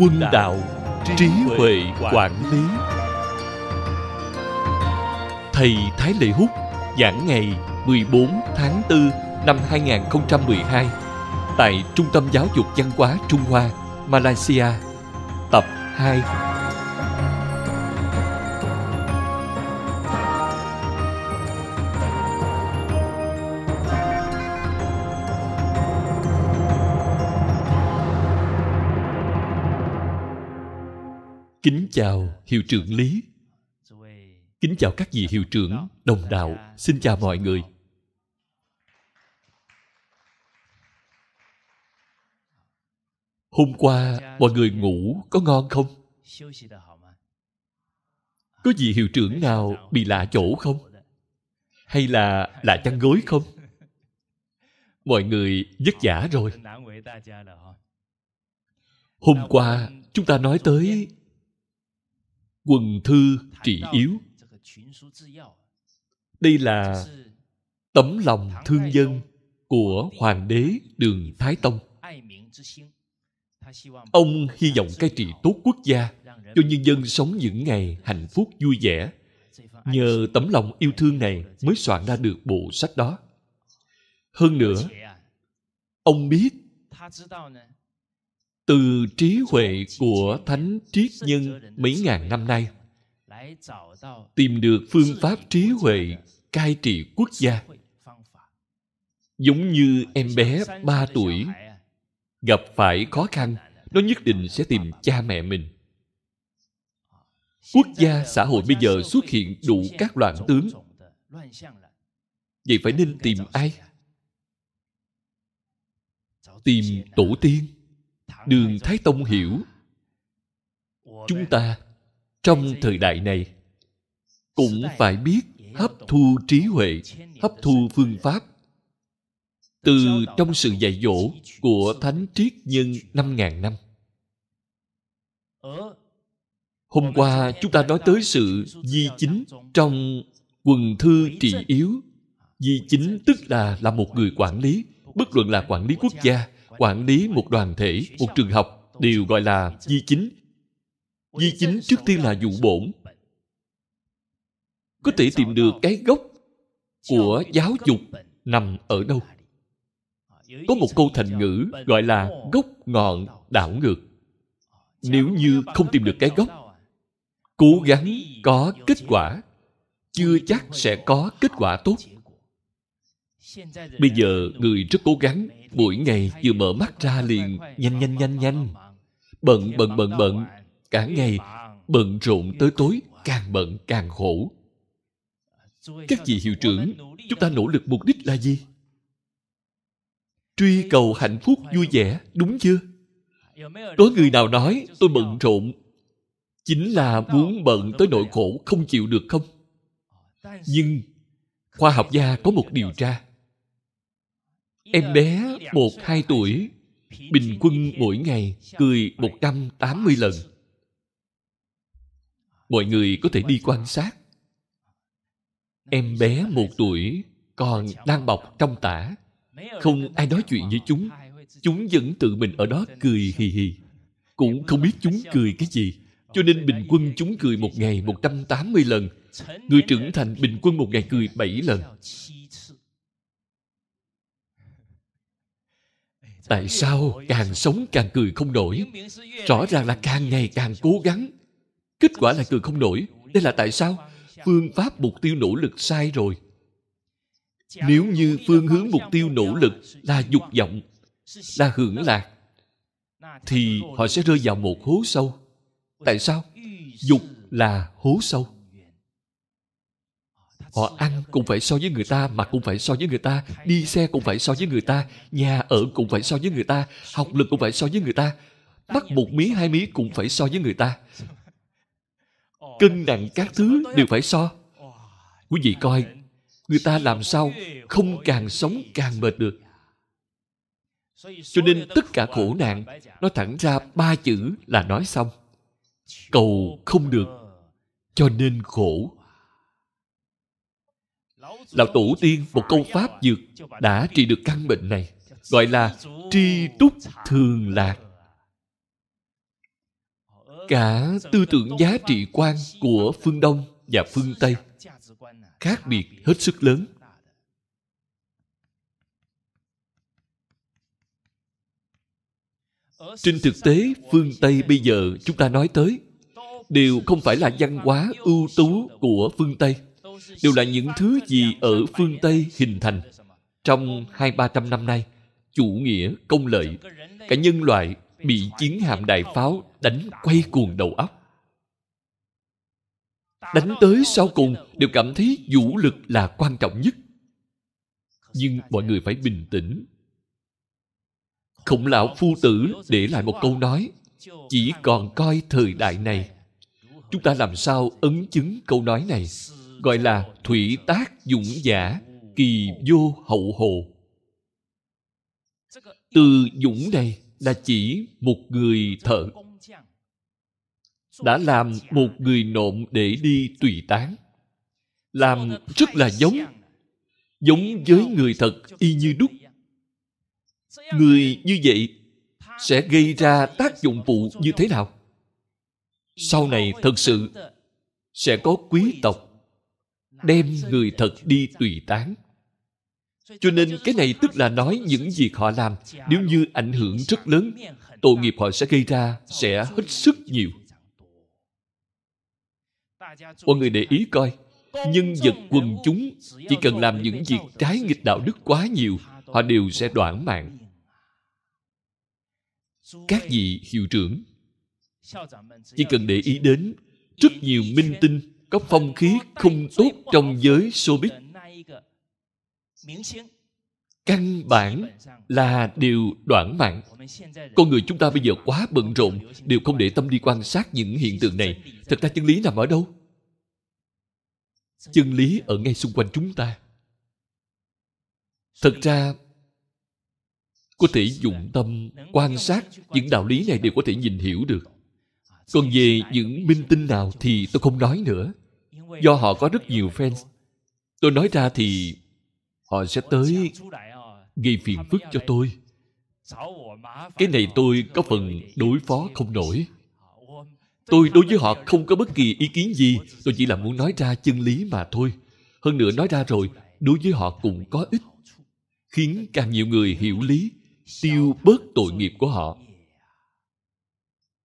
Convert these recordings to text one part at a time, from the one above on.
quân đạo trí huệ quản lý thầy thái lệ hút giảng ngày 14 tháng 4 năm 2012 tại Trung tâm Giáo dục Văn hóa Trung Hoa, Malaysia, tập 2. Kính chào Hiệu trưởng Lý Kính chào các vị hiệu trưởng, đồng đạo Xin chào mọi người Hôm qua mọi người ngủ có ngon không? Có vị hiệu trưởng nào bị lạ chỗ không? Hay là lạ chăn gối không? Mọi người vất vả rồi. Hôm qua chúng ta nói tới quần thư trị yếu. Đây là tấm lòng thương dân của Hoàng đế Đường Thái Tông. Ông hy vọng cai trị tốt quốc gia cho nhân dân sống những ngày hạnh phúc vui vẻ. Nhờ tấm lòng yêu thương này mới soạn ra được bộ sách đó. Hơn nữa, ông biết từ trí huệ của Thánh Triết Nhân mấy ngàn năm nay, tìm được phương pháp trí huệ cai trị quốc gia. Giống như em bé 3 tuổi, gặp phải khó khăn, nó nhất định sẽ tìm cha mẹ mình. Quốc gia xã hội bây giờ xuất hiện đủ các loạn tướng. Vậy phải nên tìm ai? Tìm tổ tiên đường thái tông hiểu chúng ta trong thời đại này cũng phải biết hấp thu trí huệ hấp thu phương pháp từ trong sự dạy dỗ của Thánh Triết Nhân năm ngàn năm. Hôm qua chúng ta nói tới sự di chính trong quần thư trị yếu. Di chính tức là là một người quản lý, bất luận là quản lý quốc gia, quản lý một đoàn thể, một trường học, đều gọi là di chính. Di chính trước tiên là dụ bổn. Có thể tìm được cái gốc của giáo dục nằm ở đâu? có một câu thành ngữ gọi là gốc ngọn đảo ngược nếu như không tìm được cái gốc cố gắng có kết quả chưa chắc sẽ có kết quả tốt bây giờ người rất cố gắng mỗi ngày vừa mở mắt ra liền, nhanh nhanh nhanh nhanh. Bận bận bận bận. Cả ngày, bận rộn tới tối, càng bận càng khổ. Các vị hiệu trưởng, chúng ta nỗ lực mục đích là gì? Truy cầu hạnh phúc vui vẻ, đúng chưa? Có người nào nói, tôi bận rộn. Chính là muốn bận tới nỗi khổ không chịu được không? Nhưng khoa học gia có một điều tra em bé một hai tuổi, bình quân mỗi ngày cười 180 lần. Mọi người có thể đi quan sát. Em bé một tuổi còn đang bọc trong tả. Không ai nói chuyện với chúng. Chúng vẫn tự mình ở đó cười hì hì. Cũng không biết chúng cười cái gì. Cho nên bình quân chúng cười một ngày 180 lần. Người trưởng thành bình quân một ngày cười 7 lần. Tại sao càng sống càng cười không nổi? Rõ ràng là càng ngày càng cố gắng. Kết quả là cười không nổi. Đây là tại sao? Phương pháp mục tiêu nỗ lực sai rồi. Nếu như phương hướng mục tiêu nỗ lực là dục vọng, là hưởng lạc, thì họ sẽ rơi vào một hố sâu. Tại sao? Dục là hố sâu họ ăn cũng phải so với người ta, mặc cũng phải so với người ta, đi xe cũng phải so với người ta, nhà ở cũng phải so với người ta, học lực cũng phải so với người ta, bắt một mí, hai mí cũng phải so với người ta. Cân nặng các thứ đều phải so. Quý vị coi, người ta làm sao không càng sống càng mệt được. Cho nên tất cả khổ nạn, nó thẳng ra ba chữ là nói xong. Cầu không được, cho nên khổ lão tổ tiên một câu pháp dược đã trị được căn bệnh này, gọi là tri túc thường lạc. Cả tư tưởng giá trị quan của phương đông và phương tây khác biệt hết sức lớn. Trên thực tế, phương tây bây giờ, chúng ta nói tới, đều không phải là văn hóa ưu tú của phương tây đều là những thứ gì ở phương tây hình thành trong hai, ba trăm năm nay? Chủ nghĩa, công lợi, cả nhân loại bị chiến hạm đại pháo đánh quay cuồng đầu óc. Đánh tới sau cùng đều cảm thấy vũ lực là quan trọng nhất. Nhưng mọi người phải bình tĩnh. Khổng lão phu tử để lại một câu nói, chỉ còn coi thời đại này, chúng ta làm sao ấn chứng câu nói này? Gọi là thủy tác dũng giả, kỳ vô hậu hồ. Từ dũng này là chỉ một người thợ, đã làm một người nộm để đi tùy tán, làm rất là giống giống với người thật y như đúc. Người như vậy sẽ gây ra tác dụng phụ như thế nào? Sau này thật sự sẽ có quý tộc đem người thật đi tùy tán. Cho nên cái này tức là nói những việc họ làm nếu như ảnh hưởng rất lớn, tội nghiệp họ sẽ gây ra sẽ hết sức nhiều. Mọi người để ý coi, nhân vật quần chúng chỉ cần làm những việc trái nghịch đạo đức quá nhiều, họ đều sẽ đoạn mạng. Các vị hiệu trưởng, chỉ cần để ý đến rất nhiều minh tinh có phong khí không tốt trong giới showbiz. Căn bản là điều đoạn mạng. Con người chúng ta bây giờ quá bận rộn, đều không để tâm đi quan sát những hiện tượng này. Thật ra chân lý nằm ở đâu? Chân lý ở ngay xung quanh chúng ta. Thật ra, có thể dụng tâm quan sát những đạo lý này đều có thể nhìn hiểu được. Còn về những minh tinh nào thì tôi không nói nữa do họ có rất nhiều fans. Tôi nói ra thì họ sẽ tới gây phiền phức cho tôi. Cái này tôi có phần đối phó không nổi. Tôi đối với họ không có bất kỳ ý kiến gì. Tôi chỉ là muốn nói ra chân lý mà thôi. Hơn nữa nói ra rồi, đối với họ cũng có ích, khiến càng nhiều người hiểu lý, tiêu bớt tội nghiệp của họ.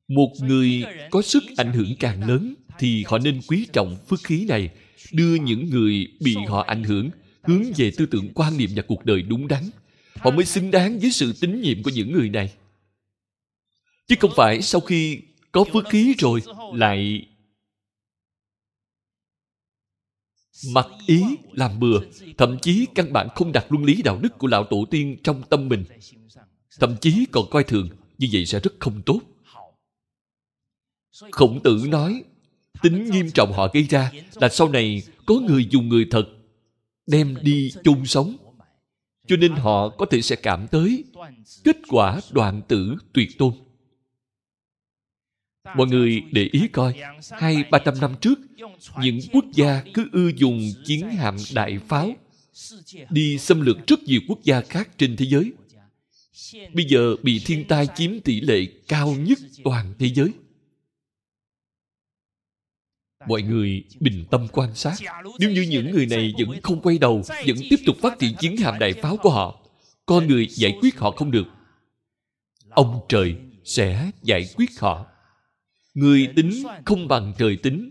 Một người có sức ảnh hưởng càng lớn thì họ nên quý trọng phước khí này, đưa những người bị họ ảnh hưởng hướng về tư tưởng quan niệm và cuộc đời đúng đắn. Họ mới xứng đáng với sự tín nhiệm của những người này. Chứ không phải sau khi có phước khí rồi lại mặc ý làm bừa, thậm chí căn bản không đặt luân lý đạo đức của lão tổ tiên trong tâm mình. Thậm chí còn coi thường, như vậy sẽ rất không tốt. Khổng tử nói tính nghiêm trọng họ gây ra, là sau này có người dùng người thật đem đi chung sống. Cho nên họ có thể sẽ cảm tới kết quả đoạn tử tuyệt tôn. Mọi người để ý coi, hai, ba trăm năm trước, những quốc gia cứ ưa dùng chiến hạm đại pháo đi xâm lược rất nhiều quốc gia khác trên thế giới. Bây giờ bị thiên tai chiếm tỷ lệ cao nhất toàn thế giới mọi người bình tâm quan sát. Nếu như những người này vẫn không quay đầu, vẫn tiếp tục phát triển chiến hạm đại pháo của họ, con người giải quyết họ không được. Ông trời sẽ giải quyết họ. Người tính không bằng trời tính.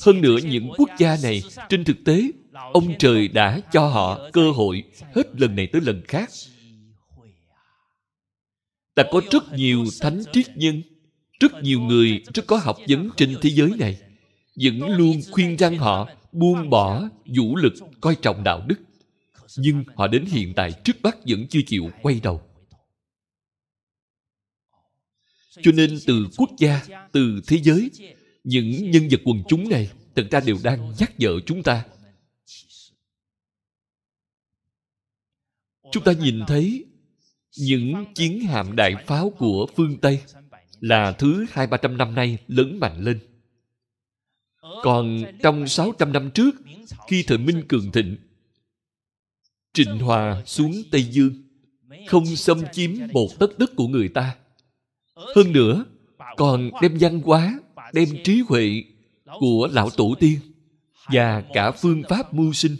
Hơn nữa, những quốc gia này, trên thực tế, ông trời đã cho họ cơ hội hết lần này tới lần khác. Đã có rất nhiều thánh triết nhân, rất nhiều người rất có học vấn trên thế giới này vẫn luôn khuyên răng họ buông bỏ vũ lực coi trọng đạo đức. Nhưng họ đến hiện tại trước mắt vẫn chưa chịu quay đầu. Cho nên từ quốc gia, từ thế giới, những nhân vật quần chúng này, thật ra đều đang nhắc nhở chúng ta. Chúng ta nhìn thấy những chiến hạm đại pháo của phương tây là thứ hai ba trăm năm nay lớn mạnh lên còn trong sáu trăm năm trước, khi thời minh cường thịnh trịnh hòa xuống tây dương, không xâm chiếm một tất đất của người ta. Hơn nữa, còn đem văn hóa, đem trí huệ của lão tổ tiên và cả phương pháp mưu sinh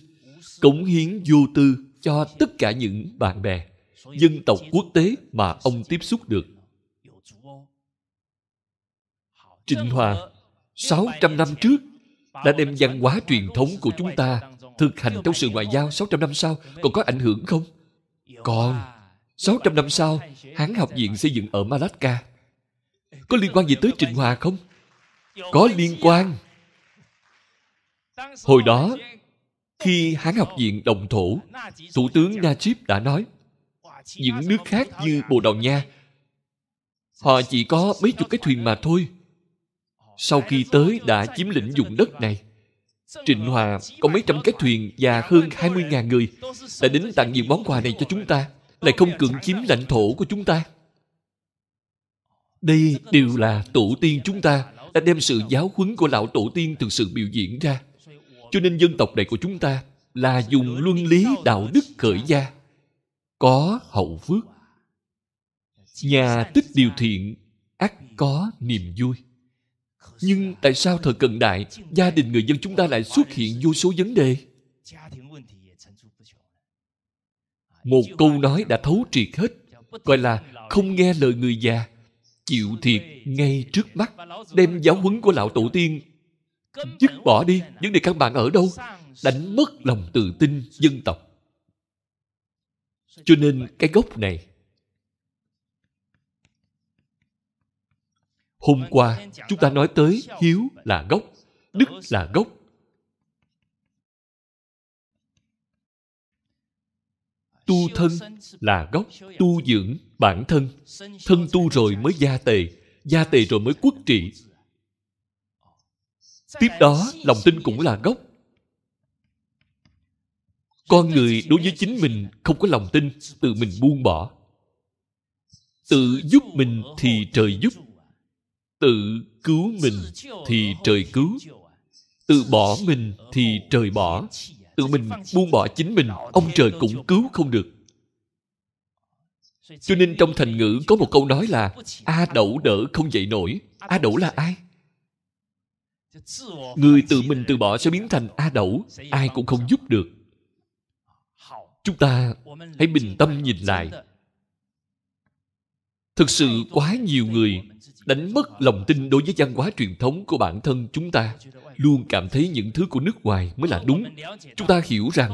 cống hiến vô tư cho tất cả những bạn bè, dân tộc quốc tế mà ông tiếp xúc được. Trịnh Hòa 600 năm trước đã đem văn hóa truyền thống của chúng ta thực hành trong sự ngoại giao 600 năm sau còn có ảnh hưởng không? Còn 600 năm sau Hán học viện xây dựng ở Malacca có liên quan gì tới Trịnh Hòa không? Có liên quan. Hồi đó, khi Hán học viện đồng thổ, Thủ tướng Najib đã nói, những nước khác như Bồ Đào Nha, họ chỉ có mấy chục cái thuyền mà thôi. Sau khi tới đã chiếm lĩnh vùng đất này, Trịnh Hòa có mấy trăm cái thuyền và hơn 20.000 người đã đến tặng những món quà này cho chúng ta, lại không cưỡng chiếm lãnh thổ của chúng ta. Đây đều là tổ tiên chúng ta đã đem sự giáo huấn của lão tổ tiên thực sự biểu diễn ra. Cho nên dân tộc này của chúng ta là dùng luân lý đạo đức khởi gia. Có hậu phước. Nhà tích điều thiện, ắt có niềm vui. Nhưng tại sao thời cận đại, gia đình người dân chúng ta lại xuất hiện vô số vấn đề? Một câu nói đã thấu triệt hết, gọi là không nghe lời người già, chịu thiệt ngay trước mắt đem giáo huấn của lão tổ tiên. Dứt bỏ đi vấn đề căn bản ở đâu? Đánh mất lòng tự tin dân tộc. Cho nên cái gốc này hôm qua, chúng ta nói tới hiếu là gốc, đức là gốc. Tu thân là gốc, tu dưỡng bản thân. Thân tu rồi mới gia tề gia tề rồi mới quốc trị. Tiếp đó, lòng tin cũng là gốc. Con người đối với chính mình không có lòng tin, tự mình buông bỏ. Tự giúp mình thì trời giúp tự cứu mình thì trời cứu. Tự bỏ mình thì trời bỏ. Tự mình buông bỏ chính mình ông trời cũng cứu không được. Cho nên trong thành ngữ có một câu nói là a đậu đỡ không dậy nổi. A đậu là ai? Người tự mình từ bỏ sẽ biến thành a đậu, ai cũng không giúp được. Chúng ta hãy bình tâm nhìn lại thực sự quá nhiều người đánh mất lòng tin đối với văn hóa truyền thống của bản thân chúng ta. Luôn cảm thấy những thứ của nước ngoài mới là đúng. Chúng ta hiểu rằng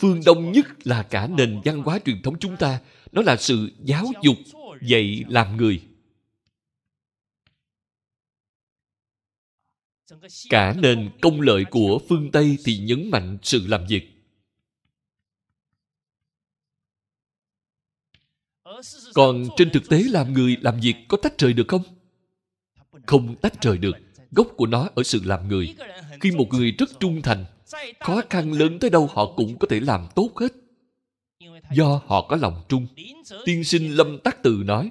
phương đông nhất là cả nền văn hóa truyền thống chúng ta. Nó là sự giáo dục dạy làm người. Cả nền công lợi của phương tây thì nhấn mạnh sự làm việc. Còn trên thực tế làm người làm việc có tách rời được không? Không tách rời được. Gốc của nó ở sự làm người. Khi một người rất trung thành, khó khăn lớn tới đâu họ cũng có thể làm tốt hết. Do họ có lòng trung. Tiên sinh lâm tắc từ nói,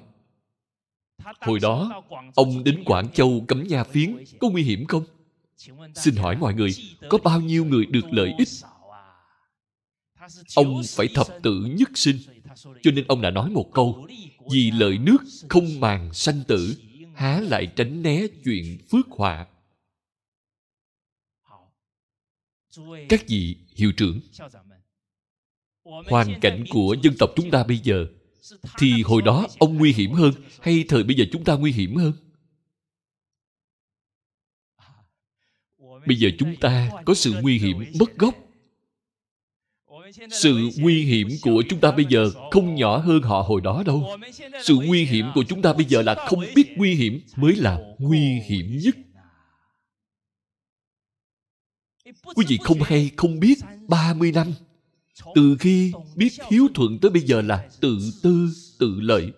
hồi đó, ông đến quảng châu cấm nha phiến, có nguy hiểm không? Xin hỏi mọi người, có bao nhiêu người được lợi ích? Ông phải thập tử nhất sinh cho nên ông đã nói một câu, vì lợi nước không màng sanh tử, há lại tránh né chuyện phước họa. Các vị hiệu trưởng, hoàn cảnh của dân tộc chúng ta bây giờ, thì hồi đó ông nguy hiểm hơn hay thời bây giờ chúng ta nguy hiểm hơn? Bây giờ chúng ta có sự nguy hiểm mất gốc sự nguy hiểm của chúng ta bây giờ không nhỏ hơn họ hồi đó đâu. Sự nguy hiểm của chúng ta bây giờ là không biết nguy hiểm mới là nguy hiểm nhất. Quý vị không hay không biết 30 năm từ khi biết hiếu thuận tới bây giờ là tự tư, tự lợi.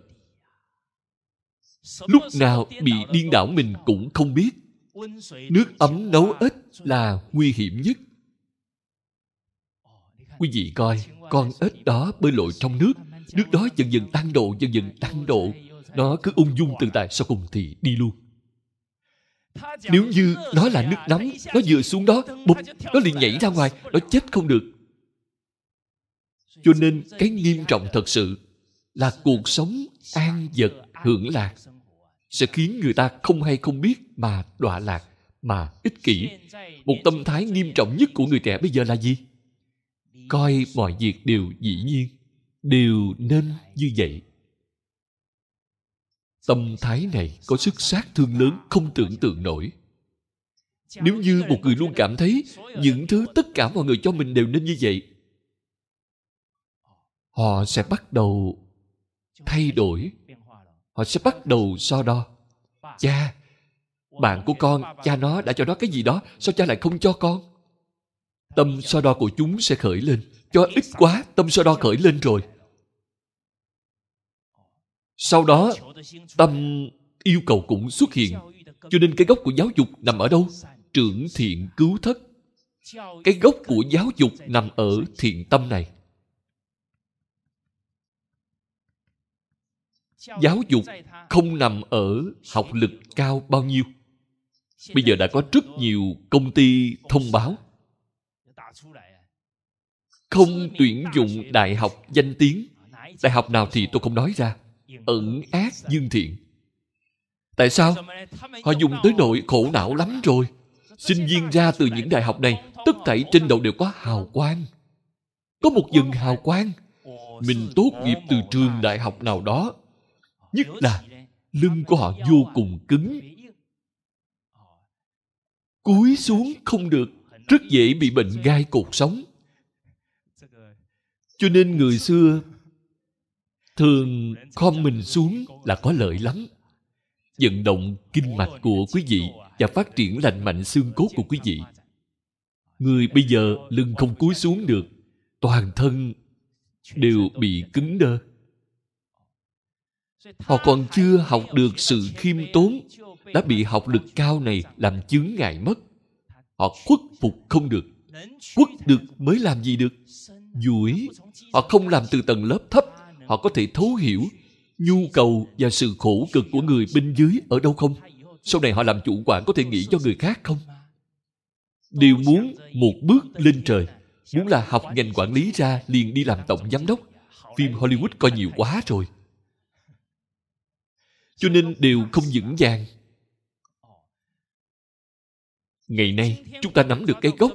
Lúc nào bị điên đảo mình cũng không biết. Nước ấm nấu ít là nguy hiểm nhất quý vị coi, con ếch đó bơi lội trong nước. Nước đó dần dần tăng độ, dần dần tăng độ. Nó cứ ung dung tự tại sau cùng thì đi luôn. Nếu như nó là nước nóng, nó vừa xuống đó, bụp, nó liền nhảy ra ngoài, nó chết không được. Cho nên cái nghiêm trọng thật sự là cuộc sống an vật hưởng lạc sẽ khiến người ta không hay không biết mà đọa lạc, mà ích kỷ. Một tâm thái nghiêm trọng nhất của người trẻ bây giờ là gì? Coi mọi việc đều dĩ nhiên, đều nên như vậy. Tâm thái này có sức sát thương lớn, không tưởng tượng nổi. Nếu như một người luôn cảm thấy những thứ tất cả mọi người cho mình đều nên như vậy, họ sẽ bắt đầu thay đổi. Họ sẽ bắt đầu so đo. Cha, bạn của con, cha nó đã cho nó cái gì đó, sao cha lại không cho con? Tâm so đo của chúng sẽ khởi lên. Cho ít quá, tâm so đo khởi lên rồi. Sau đó, tâm yêu cầu cũng xuất hiện. Cho nên cái gốc của giáo dục nằm ở đâu? Trưởng thiện cứu thất. Cái gốc của giáo dục nằm ở thiện tâm này. Giáo dục không nằm ở học lực cao bao nhiêu. Bây giờ đã có rất nhiều công ty thông báo không tuyển dụng đại học danh tiếng. Đại học nào thì tôi không nói ra. Ẩn ác dương thiện. Tại sao? Họ dùng tới nội khổ não lắm rồi. Sinh viên ra từ những đại học này, tất thảy trên đầu đều có hào quang. Có một dần hào quang. Mình tốt nghiệp từ trường đại học nào đó. Nhất là lưng của họ vô cùng cứng. Cúi xuống không được. Rất dễ bị bệnh gai cột sống cho nên người xưa thường khom mình xuống là có lợi lắm. Vận động kinh mạch của quý vị và phát triển lành mạnh xương cốt của quý vị. Người bây giờ lưng không cúi xuống được, toàn thân đều bị cứng đơ. Họ còn chưa học được sự khiêm tốn, đã bị học lực cao này làm chướng ngại mất. Họ khuất phục không được. Khuất được mới làm gì được? Duỗi. Họ không làm từ tầng lớp thấp. Họ có thể thấu hiểu nhu cầu và sự khổ cực của người bên dưới ở đâu không? Sau này họ làm chủ quản có thể nghĩ cho người khác không? Đều muốn một bước lên trời, muốn là học ngành quản lý ra liền đi làm tổng giám đốc. Phim hollywood coi nhiều quá rồi. Cho nên đều không vững vàng. Ngày nay, chúng ta nắm được cái gốc.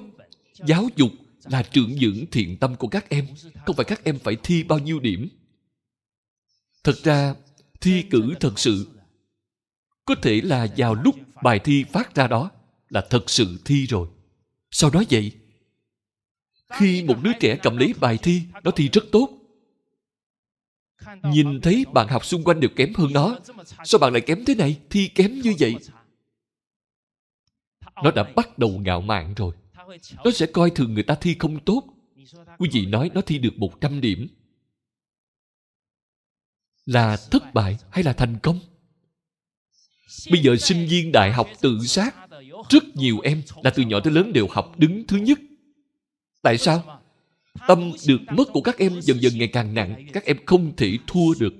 Giáo dục là trưởng dưỡng thiện tâm của các em. Không phải các em phải thi bao nhiêu điểm. Thật ra, thi cử thật sự. Có thể là vào lúc bài thi phát ra đó là thật sự thi rồi. Sau đó vậy? Khi một đứa trẻ cầm lấy bài thi, nó thi rất tốt. Nhìn thấy bạn học xung quanh đều kém hơn nó. Sao bạn lại kém thế này? Thi kém như vậy? Nó đã bắt đầu ngạo mạn rồi nó sẽ coi thường người ta thi không tốt. Quý vị nói nó thi được 100 điểm. Là thất bại hay là thành công? Bây giờ sinh viên đại học tự sát rất nhiều em là từ nhỏ tới lớn đều học đứng thứ nhất. Tại sao? tâm được mất của các em dần dần ngày càng nặng. các em không thể thua được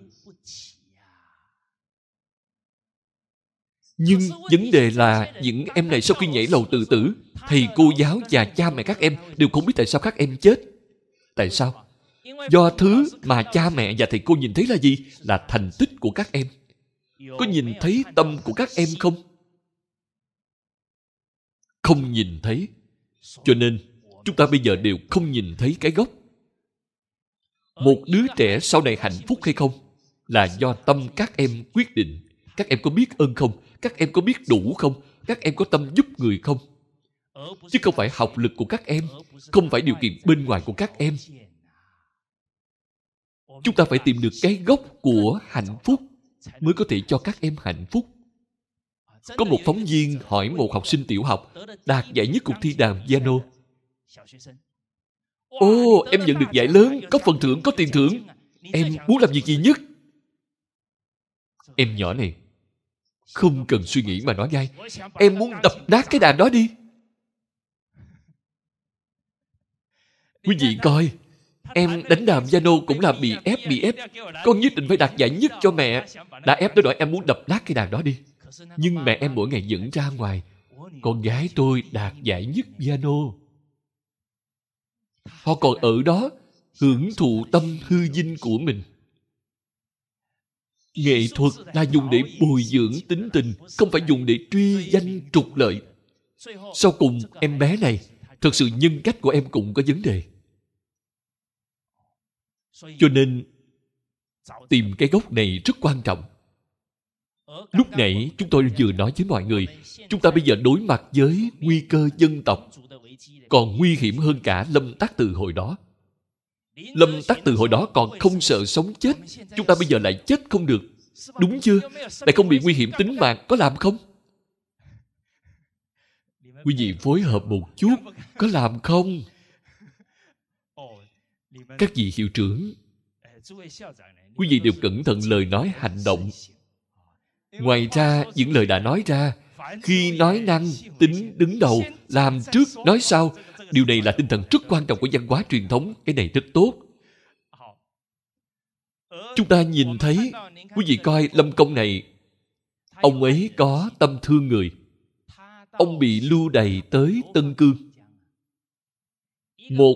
nhưng vấn đề là những em này sau khi nhảy lầu tự tử, thầy cô giáo và cha mẹ các em đều không biết tại sao các em chết. Tại sao? Do thứ mà cha mẹ và thầy cô nhìn thấy là gì? Là thành tích của các em. Có nhìn thấy tâm của các em không? Không nhìn thấy. Cho nên, chúng ta bây giờ đều không nhìn thấy cái gốc. Một đứa trẻ sau này hạnh phúc hay không là do tâm các em quyết định. Các em có biết ơn không? Các em có biết đủ không? Các em có tâm giúp người không? Chứ không phải học lực của các em, không phải điều kiện bên ngoài của các em. Chúng ta phải tìm được cái gốc của hạnh phúc mới có thể cho các em hạnh phúc. Có một phóng viên hỏi một học sinh tiểu học đạt giải nhất cuộc thi đàn piano. Ồ, em nhận được giải lớn, có phần thưởng, có tiền thưởng. Em muốn làm việc gì nhất? Em nhỏ này không cần suy nghĩ mà nói ngay. Em muốn đập nát cái đàn đó đi. Quý vị coi, em đánh đàn piano cũng là bị ép bị ép. Con nhất định phải đạt giải nhất cho mẹ. Đã ép tới nỗi em muốn đập nát cái đàn đó đi. Nhưng mẹ em mỗi ngày dẫn ra ngoài. Con gái tôi đạt giải nhất piano họ còn ở đó, hưởng thụ tâm hư dinh của mình nghệ thuật là dùng để bồi dưỡng tính tình, không phải dùng để truy danh trục lợi. Sau cùng, em bé này thật sự nhân cách của em cũng có vấn đề. Cho nên, tìm cái gốc này rất quan trọng. Lúc nãy chúng tôi vừa nói với mọi người, chúng ta bây giờ đối mặt với nguy cơ dân tộc, còn nguy hiểm hơn cả lâm tác từ hồi đó lâm tắc từ hồi đó còn không sợ sống chết. Chúng ta bây giờ lại chết không được. Đúng chưa? Lại không bị nguy hiểm tính mạng, có làm không? Quý vị phối hợp một chút, có làm không? Các vị hiệu trưởng, quý vị đều cẩn thận lời nói hành động. Ngoài ra, những lời đã nói ra, khi nói năng, tính đứng đầu, làm trước, nói sau điều này là tinh thần rất quan trọng của văn hóa truyền thống. Cái này rất tốt. Chúng ta nhìn thấy, quý vị coi lâm công này. Ông ấy có tâm thương người. Ông bị lưu đày tới tân cương một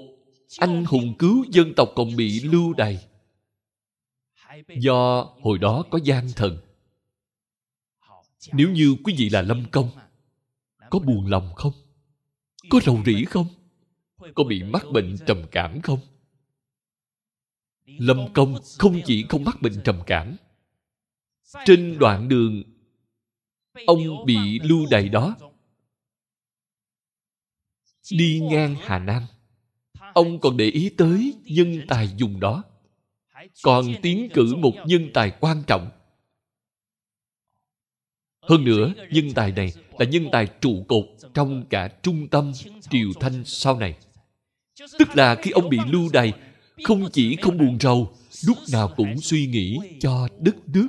anh hùng cứu dân tộc còn bị lưu đày. Do hồi đó có gian thần. Nếu như quý vị là lâm công, có buồn lòng không? Có rầu rĩ không? Có bị mắc bệnh trầm cảm không? Lâm công không chỉ không mắc bệnh trầm cảm. Trên đoạn đường, ông bị lưu đày đó. Đi ngang hà nam. Ông còn để ý tới nhân tài dùng đó. Còn tiến cử một nhân tài quan trọng. Hơn nữa, nhân tài này là nhân tài trụ cột trong cả trung tâm triều thanh sau này tức là khi ông bị lưu đày, không chỉ không buồn rầu, lúc nào cũng suy nghĩ cho đất nước.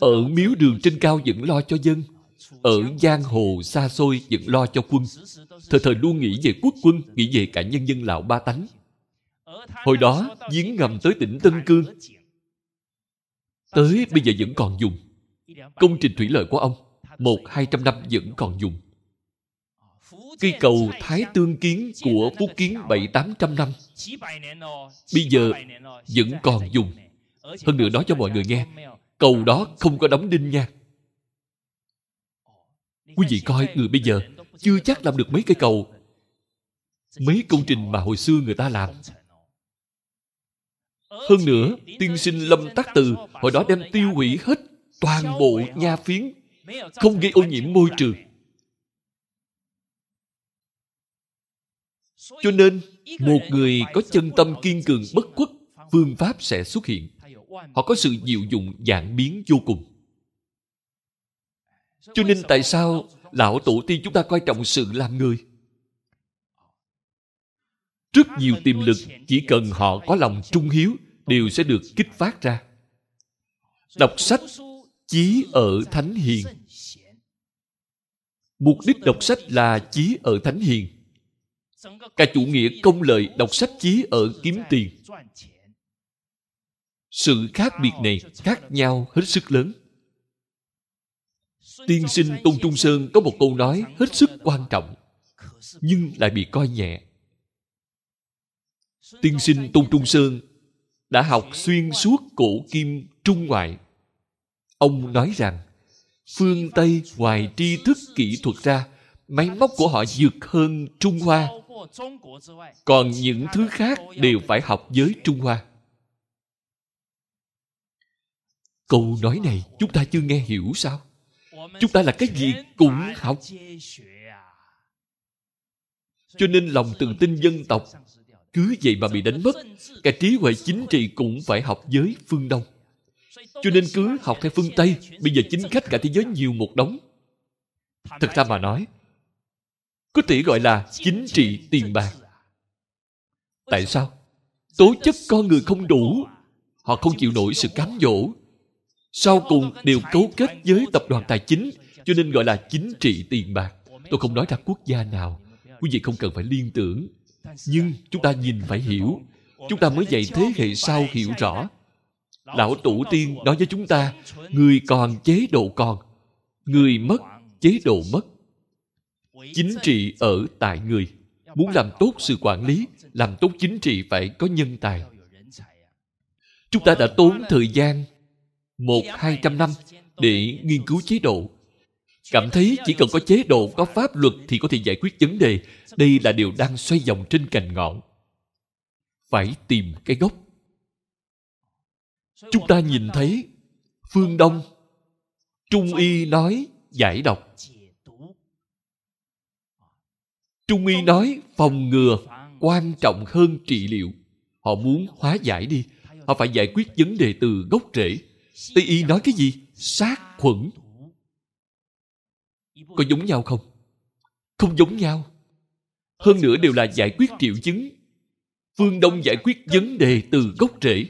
Ở miếu đường trên cao vẫn lo cho dân, ở giang hồ xa xôi vẫn lo cho quân. Thời thời luôn nghĩ về quốc quân, nghĩ về cả nhân dân lão ba tánh. Hồi đó, giếng ngầm tới tỉnh tân cương. Tới bây giờ vẫn còn dùng. Công trình thủy lợi của ông, một hai trăm năm vẫn còn dùng cây cầu thái tương kiến của phú kiến bảy tám trăm năm, bây giờ vẫn còn dùng. Hơn nữa nói cho mọi người nghe, cầu đó không có đóng đinh nha. Quý vị coi người bây giờ chưa chắc làm được mấy cây cầu. Mấy công trình mà hồi xưa người ta làm. Hơn nữa, tiên sinh lâm tắc từ, hồi đó đem tiêu hủy hết toàn bộ nha phiến, không gây ô nhiễm môi trường. Cho nên, một người có chân tâm kiên cường bất khuất, phương pháp sẽ xuất hiện. Họ có sự diệu dụng dạng biến vô cùng. Cho nên tại sao lão tổ tiên chúng ta coi trọng sự làm người? Rất nhiều tiềm lực chỉ cần họ có lòng trung hiếu đều sẽ được kích phát ra. Đọc sách chí ở thánh hiền. Mục đích đọc sách là chí ở thánh hiền cả chủ nghĩa công lợi đọc sách chí ở kiếm tiền. Sự khác biệt này khác nhau hết sức lớn. Tiên sinh tôn trung sơn có một câu nói hết sức quan trọng, nhưng lại bị coi nhẹ. Tiên sinh tôn trung sơn đã học xuyên suốt cổ kim trung ngoại. Ông nói rằng, phương tây ngoài tri thức kỹ thuật ra, máy móc của họ vượt hơn trung hoa còn những thứ khác đều phải học với trung hoa. Câu nói này chúng ta chưa nghe hiểu sao? Chúng ta là cái gì cũng học. cho nên lòng tự tin dân tộc cứ vậy mà bị đánh mất cả trí huệ chính trị cũng phải học với phương đông. Cho nên cứ học theo phương tây bây giờ chính khách cả thế giới nhiều một đống. Thật ra mà nói có thể gọi là chính trị tiền bạc. Tại sao? Tố chất con người không đủ. Họ không chịu nổi sự cám dỗ. Sau cùng đều cấu kết với tập đoàn tài chính, cho nên gọi là chính trị tiền bạc. Tôi không nói ra quốc gia nào. Quý vị không cần phải liên tưởng. Nhưng chúng ta nhìn phải hiểu. Chúng ta mới dạy thế hệ sau hiểu rõ. Lão tổ tiên nói với chúng ta, người còn chế độ còn, người mất, chế độ mất chính trị ở tại người. Muốn làm tốt sự quản lý làm tốt chính trị phải có nhân tài. chúng ta đã tốn thời gian một hai trăm năm để nghiên cứu chế độ. Cảm thấy chỉ cần có chế độ có pháp luật thì có thể giải quyết vấn đề. Đây là điều đang xoay vòng trên cành ngọn. Phải tìm cái gốc. Chúng ta nhìn thấy phương đông trung y nói giải độc trung y nói, phòng ngừa quan trọng hơn trị liệu. Họ muốn hóa giải đi. Họ phải giải quyết vấn đề từ gốc rễ. Tây y nói cái gì? Sát khuẩn. Có giống nhau không? Không giống nhau. Hơn nữa đều là giải quyết triệu chứng. Phương đông giải quyết vấn đề từ gốc rễ.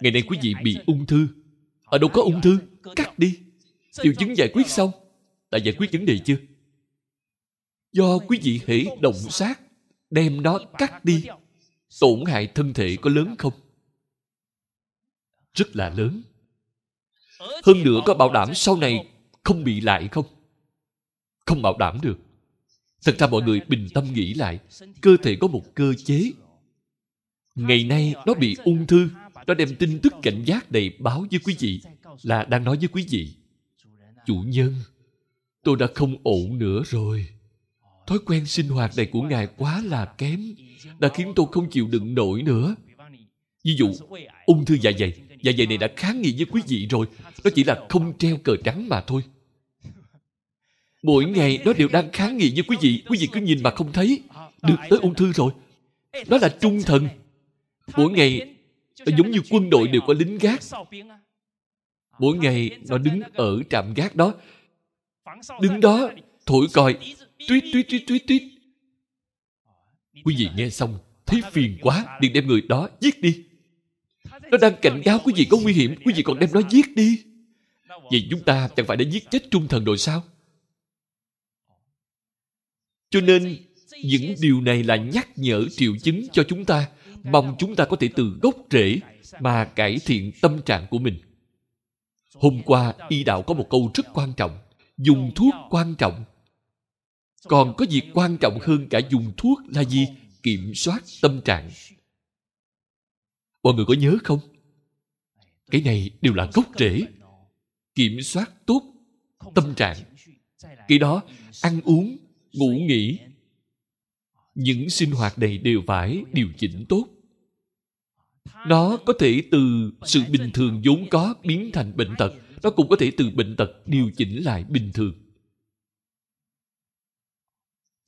Ngày nay quý vị bị ung thư. Ở đâu có ung thư? Cắt đi. Triệu chứng giải quyết xong đã giải quyết vấn đề chưa? Do quý vị hễ động sát, đem nó cắt đi. Tổn hại thân thể có lớn không? Rất là lớn. Hơn nữa có bảo đảm sau này không bị lại không? Không bảo đảm được. Thật ra mọi người bình tâm nghĩ lại, cơ thể có một cơ chế. Ngày nay nó bị ung thư, nó đem tin tức cảnh giác đầy báo với quý vị là đang nói với quý vị. Chủ nhân, tôi đã không ổn nữa rồi thói quen sinh hoạt này của ngài quá là kém, đã khiến tôi không chịu đựng nổi nữa. Ví dụ, ung thư dạ dày. Dạ dày này đã kháng nghị với quý vị rồi. Nó chỉ là không treo cờ trắng mà thôi. Mỗi ngày nó đều đang kháng nghị với quý vị. Quý vị cứ nhìn mà không thấy. Được tới ung thư rồi. Đó là trung thần. Mỗi ngày, nó giống như quân đội đều có lính gác. Mỗi ngày, nó đứng ở trạm gác đó. Đứng đó, thổi còi tuyết tuyết tuyết tuyết tuyết. Quý vị nghe xong, thấy phiền quá, liền đem người đó giết đi. Nó đang cảnh cáo quý vị có nguy hiểm, quý vị còn đem nó giết đi. Vậy chúng ta chẳng phải đã giết chết trung thần rồi sao? Cho nên, những điều này là nhắc nhở triệu chứng cho chúng ta. Mong chúng ta có thể từ gốc rễ mà cải thiện tâm trạng của mình. Hôm qua, y đạo có một câu rất quan trọng, dùng thuốc quan trọng còn có việc quan trọng hơn cả dùng thuốc là gì? Kiểm soát tâm trạng. Mọi người có nhớ không? Cái này đều là gốc rễ. Kiểm soát tốt tâm trạng. Khi đó, ăn uống, ngủ nghỉ. Những sinh hoạt này đều phải điều chỉnh tốt. Nó có thể từ sự bình thường vốn có biến thành bệnh tật. Nó cũng có thể từ bệnh tật điều chỉnh lại bình thường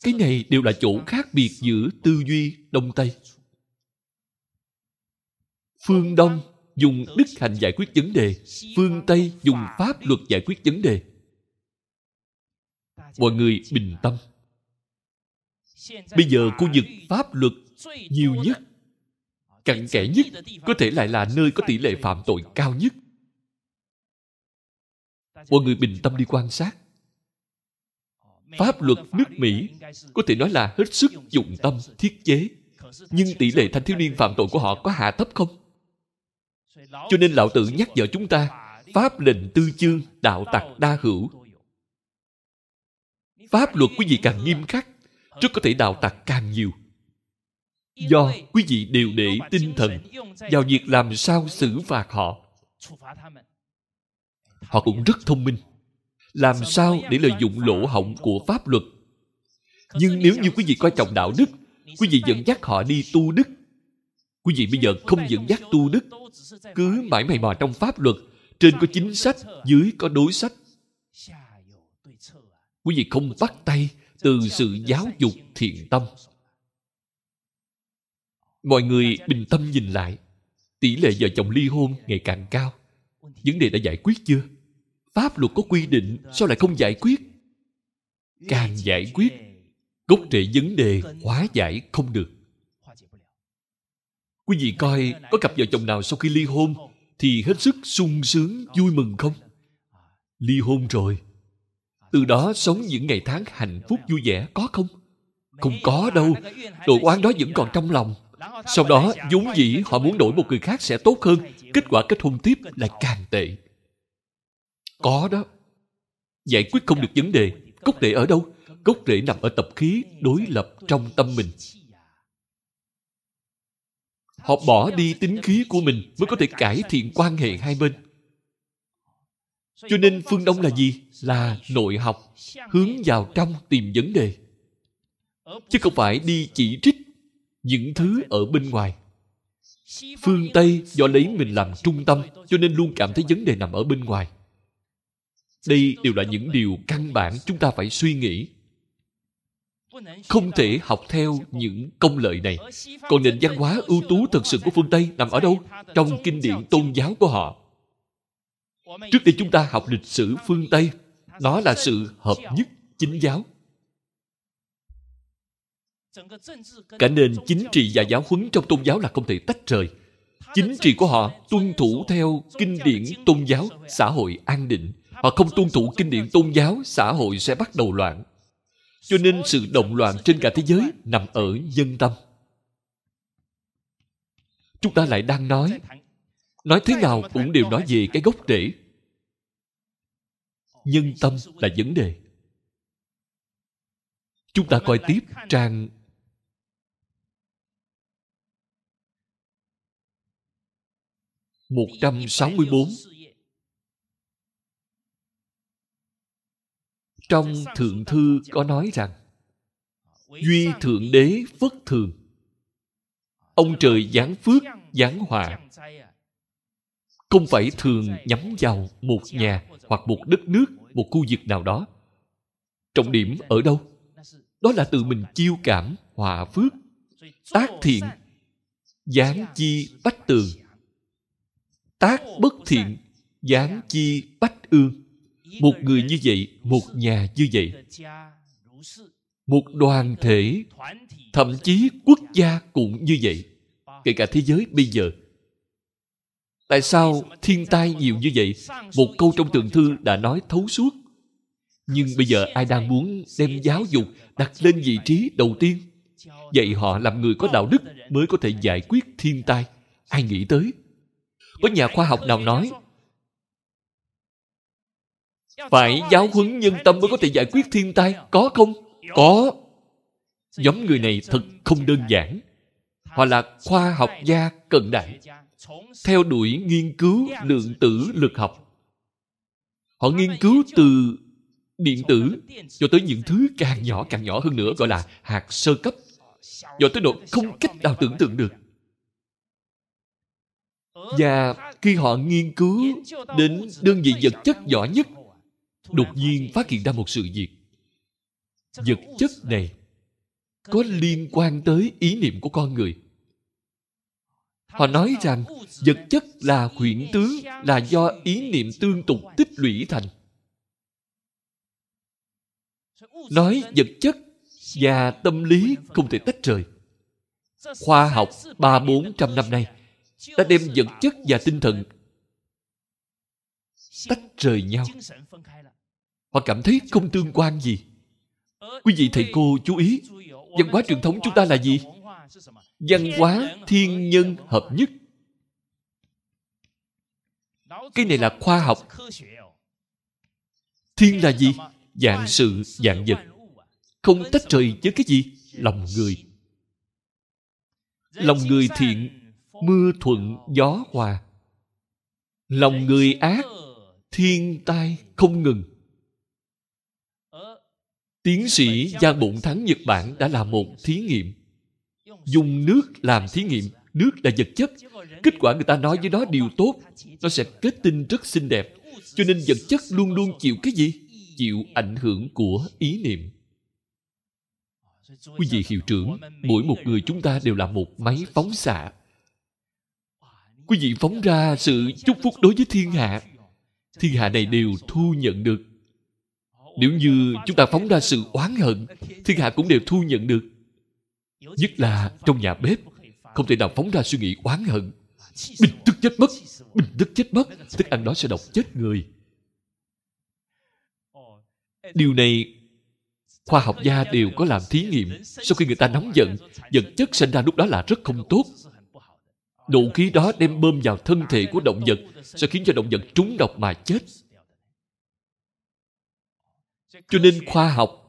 cái này đều là chỗ khác biệt giữa tư duy đông tây. Phương đông dùng đức hạnh giải quyết vấn đề, phương tây dùng pháp luật giải quyết vấn đề. Mọi người bình tâm. Bây giờ khu vực pháp luật nhiều nhất, cặn kẽ nhất, có thể lại là nơi có tỷ lệ phạm tội cao nhất. Mọi người bình tâm đi quan sát pháp luật nước mỹ có thể nói là hết sức dụng tâm, thiết chế. Nhưng tỷ lệ thanh thiếu niên phạm tội của họ có hạ thấp không? Cho nên lão tử nhắc nhở chúng ta, pháp lệnh tư chương, đạo tặc đa hữu. Pháp luật quý vị càng nghiêm khắc, rất có thể đạo tặc càng nhiều. Do quý vị đều để tinh thần vào việc làm sao xử phạt họ. Họ cũng rất thông minh làm sao để lợi dụng lỗ hổng của pháp luật? Nhưng nếu như quý vị coi trọng đạo đức quý vị dẫn dắt họ đi tu đức. Quý vị bây giờ không dẫn dắt tu đức cứ mãi mày mò trong pháp luật trên có chính sách dưới có đối sách. Quý vị không bắt tay từ sự giáo dục thiện tâm. mọi người bình tâm nhìn lại tỷ lệ vợ chồng ly hôn ngày càng cao. Vấn đề đã giải quyết chưa pháp luật có quy định sao lại không giải quyết? Càng giải quyết, gốc rễ vấn đề hóa giải không được. Quý vị coi, có cặp vợ chồng nào sau khi ly hôn thì hết sức sung sướng, vui mừng không? Ly hôn rồi. Từ đó sống những ngày tháng hạnh phúc vui vẻ có không? Không có đâu. Đồ oán đó vẫn còn trong lòng. Sau đó, vốn dĩ họ muốn đổi một người khác sẽ tốt hơn. Kết quả kết hôn tiếp lại càng tệ có đó. Giải quyết không được vấn đề. Gốc rễ ở đâu? Gốc rễ nằm ở tập khí đối lập trong tâm mình. Họ bỏ đi tính khí của mình mới có thể cải thiện quan hệ hai bên. Cho nên phương đông là gì? Là nội học, hướng vào trong tìm vấn đề. Chứ không phải đi chỉ trích những thứ ở bên ngoài. Phương tây do lấy mình làm trung tâm, cho nên luôn cảm thấy vấn đề nằm ở bên ngoài đây đều là những điều căn bản chúng ta phải suy nghĩ. Không thể học theo những công lợi này. Còn nền văn hóa ưu tú thật sự của phương tây nằm ở đâu? Trong kinh điển tôn giáo của họ. Trước đây chúng ta học lịch sử phương tây, nó là sự hợp nhất chính giáo. Cả nền chính trị và giáo huấn trong tôn giáo là không thể tách rời. Chính trị của họ tuân thủ theo kinh điển tôn giáo, xã hội an định họ không tuân thủ kinh điển tôn giáo, xã hội sẽ bắt đầu loạn. Cho nên sự động loạn trên cả thế giới nằm ở dân tâm. Chúng ta lại đang nói nói thế nào cũng đều nói về cái gốc rễ. Nhân tâm là vấn đề. Chúng ta coi tiếp trang 164 trong thượng thư có nói rằng, duy thượng đế phất thường, ông trời giáng phước, giáng họa không phải thường nhắm vào một nhà hoặc một đất nước, một khu vực nào đó. Trọng điểm ở đâu? Đó là tự mình chiêu cảm, hòa phước, tác thiện, giáng chi bách tường, tác bất thiện, giáng chi bách ương một người như vậy, một nhà như vậy, một đoàn thể, thậm chí quốc gia cũng như vậy, kể cả thế giới bây giờ. Tại sao thiên tai nhiều như vậy? Một câu trong tường thư đã nói thấu suốt. Nhưng bây giờ ai đang muốn đem giáo dục đặt lên vị trí đầu tiên? Vậy họ làm người có đạo đức mới có thể giải quyết thiên tai. Ai nghĩ tới? Có nhà khoa học nào nói phải giáo huấn nhân tâm mới có thể giải quyết thiên tai, có không? Có. Giống người này thật không đơn giản. Họ là khoa học gia cận đại, theo đuổi nghiên cứu lượng tử lực học. Họ nghiên cứu từ điện tử cho tới những thứ càng nhỏ càng nhỏ hơn nữa, gọi là hạt sơ cấp, do tới độ không cách nào tưởng tượng được. Và khi họ nghiên cứu đến đơn vị vật chất nhỏ nhất đột nhiên phát hiện ra một sự việc. Vật chất này có liên quan tới ý niệm của con người. Họ nói rằng vật chất là huyễn tướng là do ý niệm tương tục tích lũy thành. Nói vật chất và tâm lý không thể tách rời. Khoa học ba bốn trăm năm nay đã đem vật chất và tinh thần tách rời nhau họ cảm thấy không tương quan gì. Quý vị thầy cô chú ý, văn hóa truyền thống chúng ta là gì? Văn hóa thiên nhân hợp nhất. Cái này là khoa học. Thiên là gì? Dạng sự, dạng vật. Không tách rời với cái gì? Lòng người. Lòng người thiện, mưa thuận, gió hòa. Lòng người ác, thiên tai không ngừng tiến sĩ giang bụng thắng nhật bản đã làm một thí nghiệm. Dùng nước làm thí nghiệm, nước là vật chất. Kết quả người ta nói với nó điều tốt, nó sẽ kết tinh rất xinh đẹp. Cho nên vật chất luôn luôn chịu cái gì? Chịu ảnh hưởng của ý niệm. Quý vị hiệu trưởng, mỗi một người chúng ta đều là một máy phóng xạ. Quý vị phóng ra sự chúc phúc đối với thiên hạ. Thiên hạ này đều thu nhận được nếu như chúng ta phóng ra sự oán hận, thiên hạ cũng đều thu nhận được. Nhất là trong nhà bếp, không thể nào phóng ra suy nghĩ oán hận. Bình tức chết mất, bình tức chết mất, thức ăn đó sẽ độc chết người. Điều này, khoa học gia đều có làm thí nghiệm. Sau khi người ta nóng giận, vật chất sinh ra lúc đó là rất không tốt. Độ khí đó đem bơm vào thân thể của động vật, sẽ khiến cho động vật trúng độc mà chết cho nên khoa học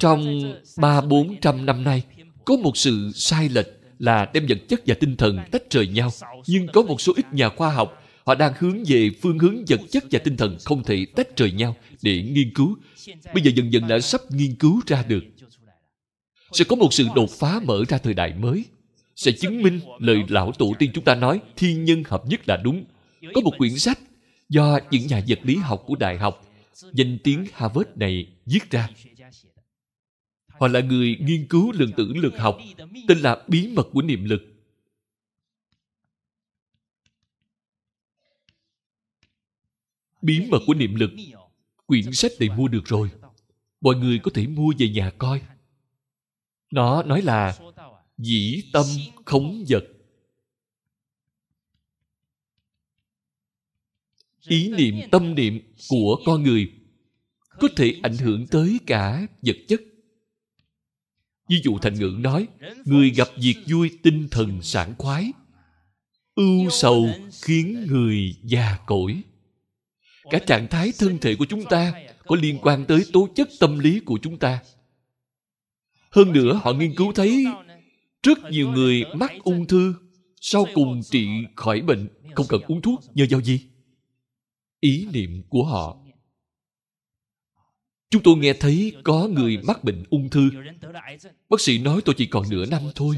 trong ba bốn trăm năm nay có một sự sai lệch là đem vật chất và tinh thần tách rời nhau. Nhưng có một số ít nhà khoa học, họ đang hướng về phương hướng vật chất và tinh thần không thể tách rời nhau để nghiên cứu. Bây giờ dần dần đã sắp nghiên cứu ra được. Sẽ có một sự đột phá mở ra thời đại mới. Sẽ chứng minh lời lão tổ tiên chúng ta nói thiên nhân hợp nhất là đúng. Có một quyển sách do những nhà vật lý học của đại học danh tiếng Harvard này viết ra. Họ là người nghiên cứu lượng tử lực học, tên là Bí mật của niệm lực. Bí mật của niệm lực, Quyển sách này mua được rồi Mọi người có thể mua về nhà coi Nó nói là Dĩ tâm khống vật Ý niệm tâm niệm của con người Có thể ảnh hưởng tới cả vật chất. Ví dụ thành ngữ nói Người gặp việc vui tinh thần sảng khoái Ưu sầu khiến người già cỗi. Cả trạng thái thân thể của chúng ta Có liên quan tới tố chất tâm lý của chúng ta. Hơn nữa họ nghiên cứu thấy Rất nhiều người mắc ung thư Sau cùng trị khỏi bệnh Không cần uống thuốc nhờ vào gì Ý niệm của họ Chúng tôi nghe thấy có người mắc bệnh ung thư. Bác sĩ nói tôi chỉ còn nửa năm thôi.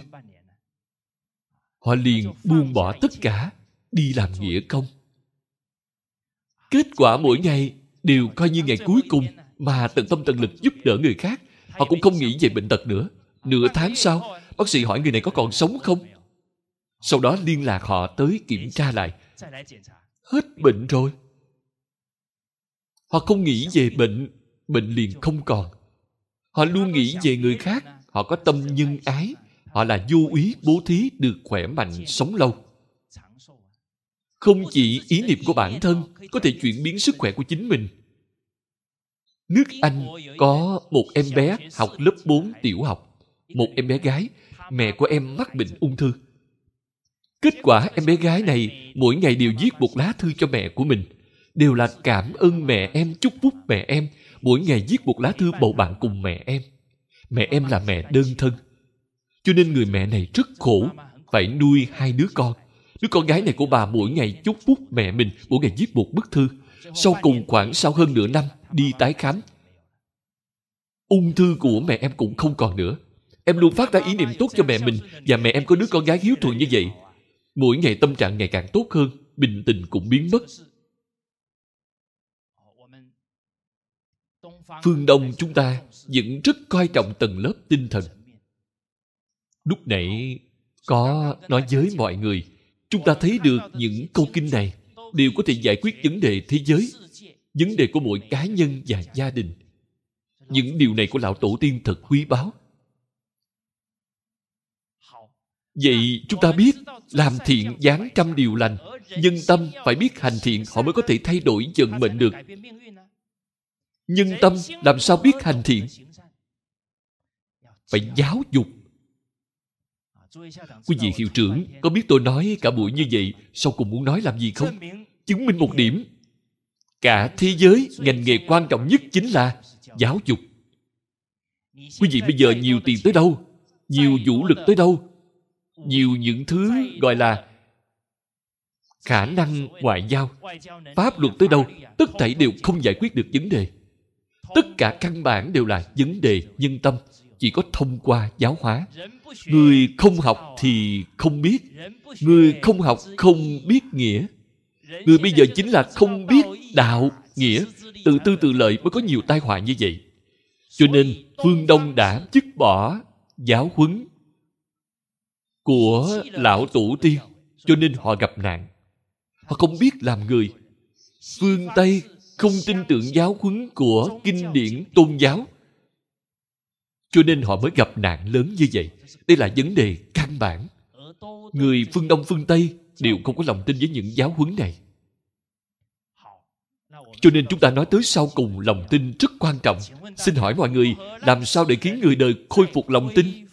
Họ liền buông bỏ tất cả, đi làm nghĩa công. Kết quả mỗi ngày đều coi như ngày cuối cùng mà tận tâm tận lực giúp đỡ người khác. Họ cũng không nghĩ về bệnh tật nữa. Nửa tháng sau, bác sĩ hỏi người này có còn sống không? Sau đó liên lạc họ tới kiểm tra lại. Hết bệnh rồi. Họ không nghĩ về bệnh bệnh liền không còn. Họ luôn nghĩ về người khác, họ có tâm nhân ái, họ là vô úy bố thí được khỏe mạnh, sống lâu. Không chỉ ý niệm của bản thân có thể chuyển biến sức khỏe của chính mình. Nước Anh có một em bé học lớp 4 tiểu học. Một em bé gái, mẹ của em mắc bệnh ung thư. Kết quả em bé gái này mỗi ngày đều viết một lá thư cho mẹ của mình. Đều là cảm ơn mẹ em, chúc phúc mẹ em, mỗi ngày viết một lá thư bầu bạn cùng mẹ em. Mẹ em là mẹ đơn thân. Cho nên người mẹ này rất khổ, phải nuôi hai đứa con. Đứa con gái này của bà mỗi ngày chúc phúc mẹ mình, mỗi ngày viết một bức thư. Sau cùng khoảng sau hơn nửa năm, đi tái khám. Ung thư của mẹ em cũng không còn nữa. Em luôn phát ra ý niệm tốt cho mẹ mình và mẹ em có đứa con gái hiếu thuận như vậy. Mỗi ngày tâm trạng ngày càng tốt hơn, bình tình cũng biến mất. Phương đông chúng ta vẫn rất coi trọng tầng lớp tinh thần. Lúc nãy có nói với mọi người, chúng ta thấy được những câu kinh này, đều có thể giải quyết vấn đề thế giới, vấn đề của mỗi cá nhân và gia đình. Những điều này của lão tổ tiên thật quý báu. Vậy chúng ta biết làm thiện gián trăm điều lành, nhân tâm phải biết hành thiện, họ mới có thể thay đổi vận mệnh được nhân tâm làm sao biết hành thiện? Phải giáo dục. Quý vị hiệu trưởng, có biết tôi nói cả buổi như vậy sau cùng muốn nói làm gì không? Chứng minh một điểm. Cả thế giới, ngành nghề quan trọng nhất chính là giáo dục. Quý vị bây giờ nhiều tiền tới đâu? Nhiều vũ lực tới đâu? Nhiều những thứ gọi là khả năng ngoại giao. Pháp luật tới đâu? Tất thảy đều không giải quyết được vấn đề tất cả căn bản đều là vấn đề nhân tâm, chỉ có thông qua giáo hóa. Người không học thì không biết, người không học không biết nghĩa. Người bây giờ chính là không biết đạo nghĩa tự tư tự lợi mới có nhiều tai họa như vậy. Cho nên phương đông đã dứt bỏ giáo huấn của lão tổ tiên, cho nên họ gặp nạn. Họ không biết làm người. Phương tây không tin tưởng giáo huấn của kinh điển tôn giáo. Cho nên họ mới gặp nạn lớn như vậy. Đây là vấn đề căn bản. Người phương đông, phương tây đều không có lòng tin với những giáo huấn này. Cho nên chúng ta nói tới sau cùng lòng tin rất quan trọng. Xin hỏi mọi người, làm sao để khiến người đời khôi phục lòng tin?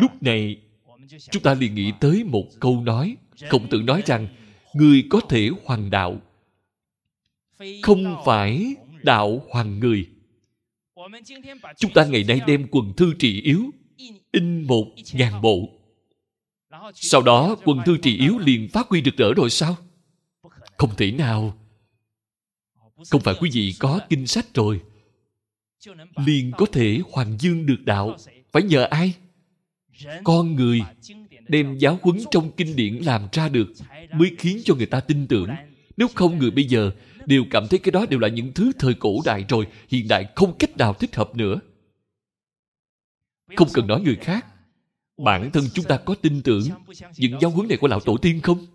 Lúc này, chúng ta liền nghĩ tới một câu nói khổng tử nói rằng, người có thể hoàng đạo. Không phải đạo hoàng người. Chúng ta ngày nay đem quần thư trị yếu, in một ngàn bộ. Sau đó quần thư trị yếu liền phát huy được rỡ rồi sao? Không thể nào. Không phải quý vị có kinh sách rồi. Liền có thể hoàng dương được đạo. Phải nhờ ai? Con người đem giáo huấn trong kinh điển làm ra được mới khiến cho người ta tin tưởng. Nếu không người bây giờ đều cảm thấy cái đó đều là những thứ thời cổ đại rồi hiện đại không cách nào thích hợp nữa. Không cần nói người khác. Bản thân chúng ta có tin tưởng những giáo huấn này của lão tổ tiên không?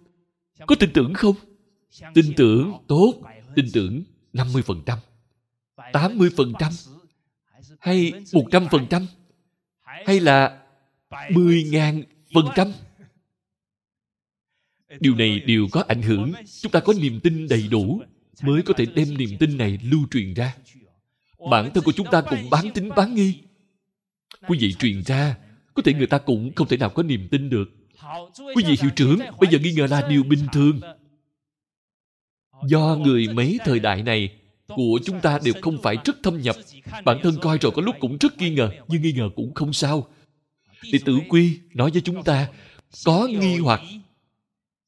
Có tin tưởng không? Tin tưởng tốt tin tưởng 50%, 80%, hay 100%, hay là 10.000 Vâng phần trăm. Điều này đều có ảnh hưởng. Chúng ta có niềm tin đầy đủ mới có thể đem niềm tin này lưu truyền ra. Bản thân của chúng ta cũng bán tính bán nghi. Quý vị truyền ra, có thể người ta cũng không thể nào có niềm tin được. Quý vị hiệu trưởng, bây giờ nghi ngờ là điều bình thường do người mấy thời đại này của chúng ta đều không phải rất thâm nhập bản thân coi rồi có lúc cũng rất nghi ngờ nhưng nghi ngờ cũng không sao đệ tử quy nói với chúng ta, có nghi hoặc,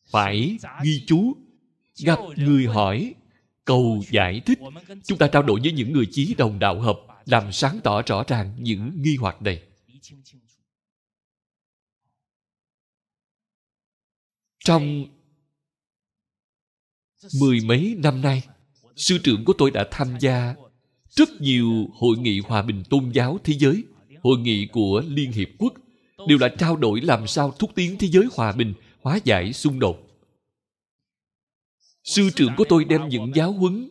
phải ghi chú, gặp người hỏi, cầu giải thích. Chúng ta trao đổi với những người chí đồng đạo hợp, làm sáng tỏ rõ ràng những nghi hoặc này. Trong mười mấy năm nay, sư trưởng của tôi đã tham gia rất nhiều hội nghị hòa bình tôn giáo thế giới hội nghị của liên hiệp quốc đều là trao đổi làm sao thúc tiến thế giới hòa bình, hóa giải xung đột. Sư trưởng của tôi đem những giáo huấn,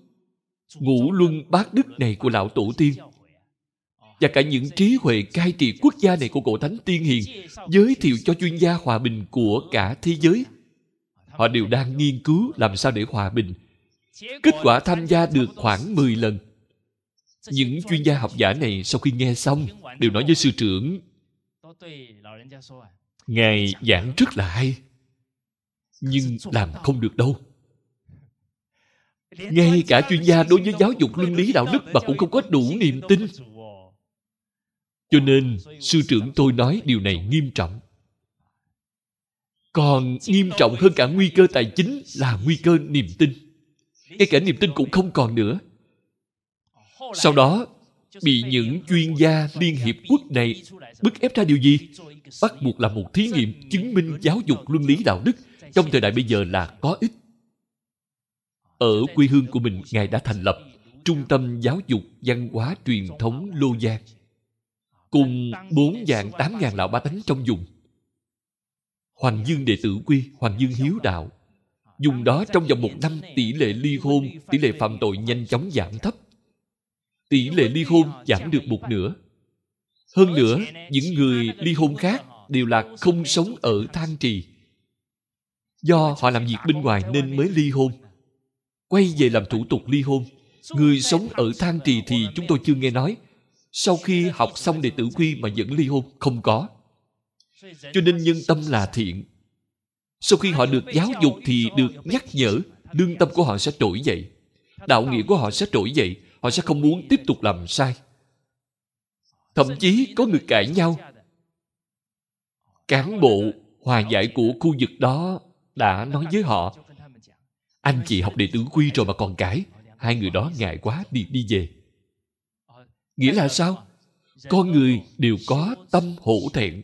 ngũ luân bát đức này của lão tổ tiên, và cả những trí huệ cai trị quốc gia này của cổ thánh tiên hiền giới thiệu cho chuyên gia hòa bình của cả thế giới. Họ đều đang nghiên cứu làm sao để hòa bình. Kết quả tham gia được khoảng 10 lần những chuyên gia học giả này sau khi nghe xong đều nói với sư trưởng ngài giảng rất là hay nhưng làm không được đâu. Ngay cả chuyên gia đối với giáo dục luân lý đạo đức mà cũng không có đủ niềm tin. Cho nên sư trưởng tôi nói điều này nghiêm trọng. Còn nghiêm trọng hơn cả nguy cơ tài chính là nguy cơ niềm tin. Ngay cả niềm tin cũng không còn nữa sau đó bị những chuyên gia liên hiệp quốc này bức ép ra điều gì bắt buộc làm một thí nghiệm chứng minh giáo dục luân lý đạo đức trong thời đại bây giờ là có ích ở quê hương của mình ngài đã thành lập trung tâm giáo dục văn hóa truyền thống lô giang cùng bốn vạn tám ngàn lão ba tánh trong vùng Hoàng Dương đệ tử quy, Hoàng Dương hiếu đạo. Dùng đó trong vòng một năm tỷ lệ ly hôn, tỷ lệ phạm tội nhanh chóng giảm thấp. Tỷ lệ ly hôn giảm được một nửa. Hơn nữa, những người ly hôn khác đều là không sống ở than trì. Do họ làm việc bên ngoài nên mới ly hôn. Quay về làm thủ tục ly hôn. Người sống ở than trì thì chúng tôi chưa nghe nói. Sau khi học xong đệ tử quy mà vẫn ly hôn, không có cho nên nhân tâm là thiện sau khi họ được giáo dục thì được nhắc nhở lương tâm của họ sẽ trỗi dậy đạo nghĩa của họ sẽ trỗi dậy họ sẽ không muốn tiếp tục làm sai. Thậm chí có người cãi nhau. Cán bộ hòa giải của khu vực đó đã nói với họ, anh chị học đệ tử quy rồi mà còn cãi. Hai người đó ngại quá, đi đi về. Nghĩa là sao? Con người đều có tâm hổ thẹn.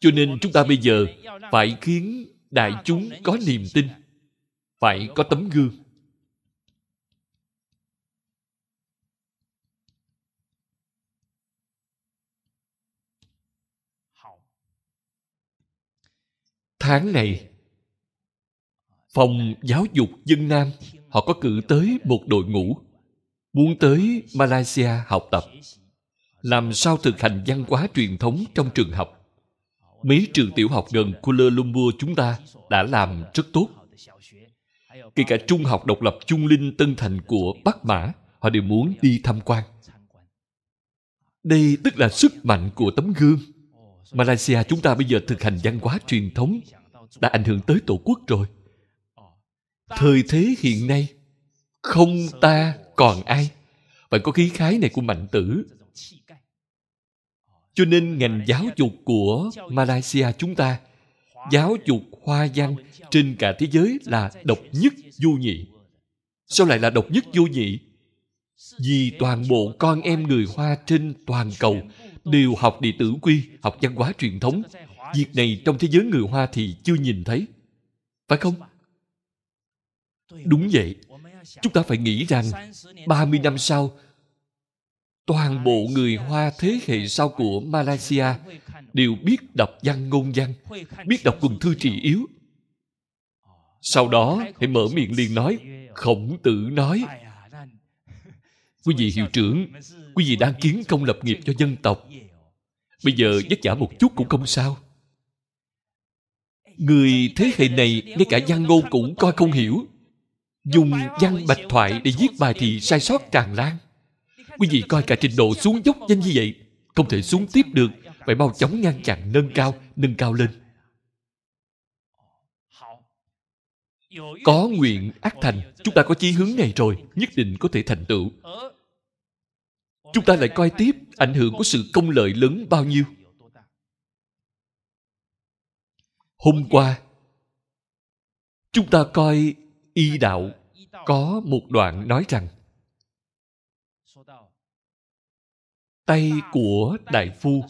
Cho nên chúng ta bây giờ phải khiến đại chúng có niềm tin, phải có tấm gương. Tháng này phòng giáo dục dân nam họ có cử tới một đội ngũ muốn tới malaysia học tập làm sao thực hành văn hóa truyền thống trong trường học mấy trường tiểu học gần Kuala Lumpur chúng ta đã làm rất tốt. Kể cả trung học độc lập Trung Linh Tân Thành của Bắc Mã, họ đều muốn đi tham quan. Đây tức là sức mạnh của tấm gương. Malaysia chúng ta bây giờ thực hành văn hóa truyền thống đã ảnh hưởng tới tổ quốc rồi. Thời thế hiện nay, không ta còn ai. phải có khí khái này của mạnh tử cho nên ngành giáo dục của malaysia chúng ta giáo dục hoa văn trên cả thế giới là độc nhất vô nhị sao lại là độc nhất vô nhị vì toàn bộ con em người hoa trên toàn cầu đều học địa tử quy học văn hóa truyền thống. việc này trong thế giới người hoa thì chưa nhìn thấy. Phải không? Đúng vậy. chúng ta phải nghĩ rằng 30 năm sau toàn bộ người hoa thế hệ sau của malaysia đều biết đọc văn ngôn văn biết đọc quần thư trì yếu. Sau đó hãy mở miệng liền nói khổng tử nói. Quý vị hiệu trưởng quý vị đang kiến công lập nghiệp cho dân tộc. Bây giờ vất vả một chút cũng không sao. Người thế hệ này ngay cả văn ngôn cũng coi không hiểu. Dùng văn bạch thoại để viết bài thì sai sót tràn lan. Quý vị coi cả trình độ xuống dốc nhanh như vậy, không thể xuống tiếp được. Phải mau chóng ngăn chặn, nâng cao nâng cao lên. Có nguyện ác thành, chúng ta có chí hướng này rồi, nhất định có thể thành tựu chúng ta lại coi tiếp ảnh hưởng của sự công lợi lớn bao nhiêu. Hôm qua, chúng ta coi y đạo có một đoạn nói rằng, tay của đại phu,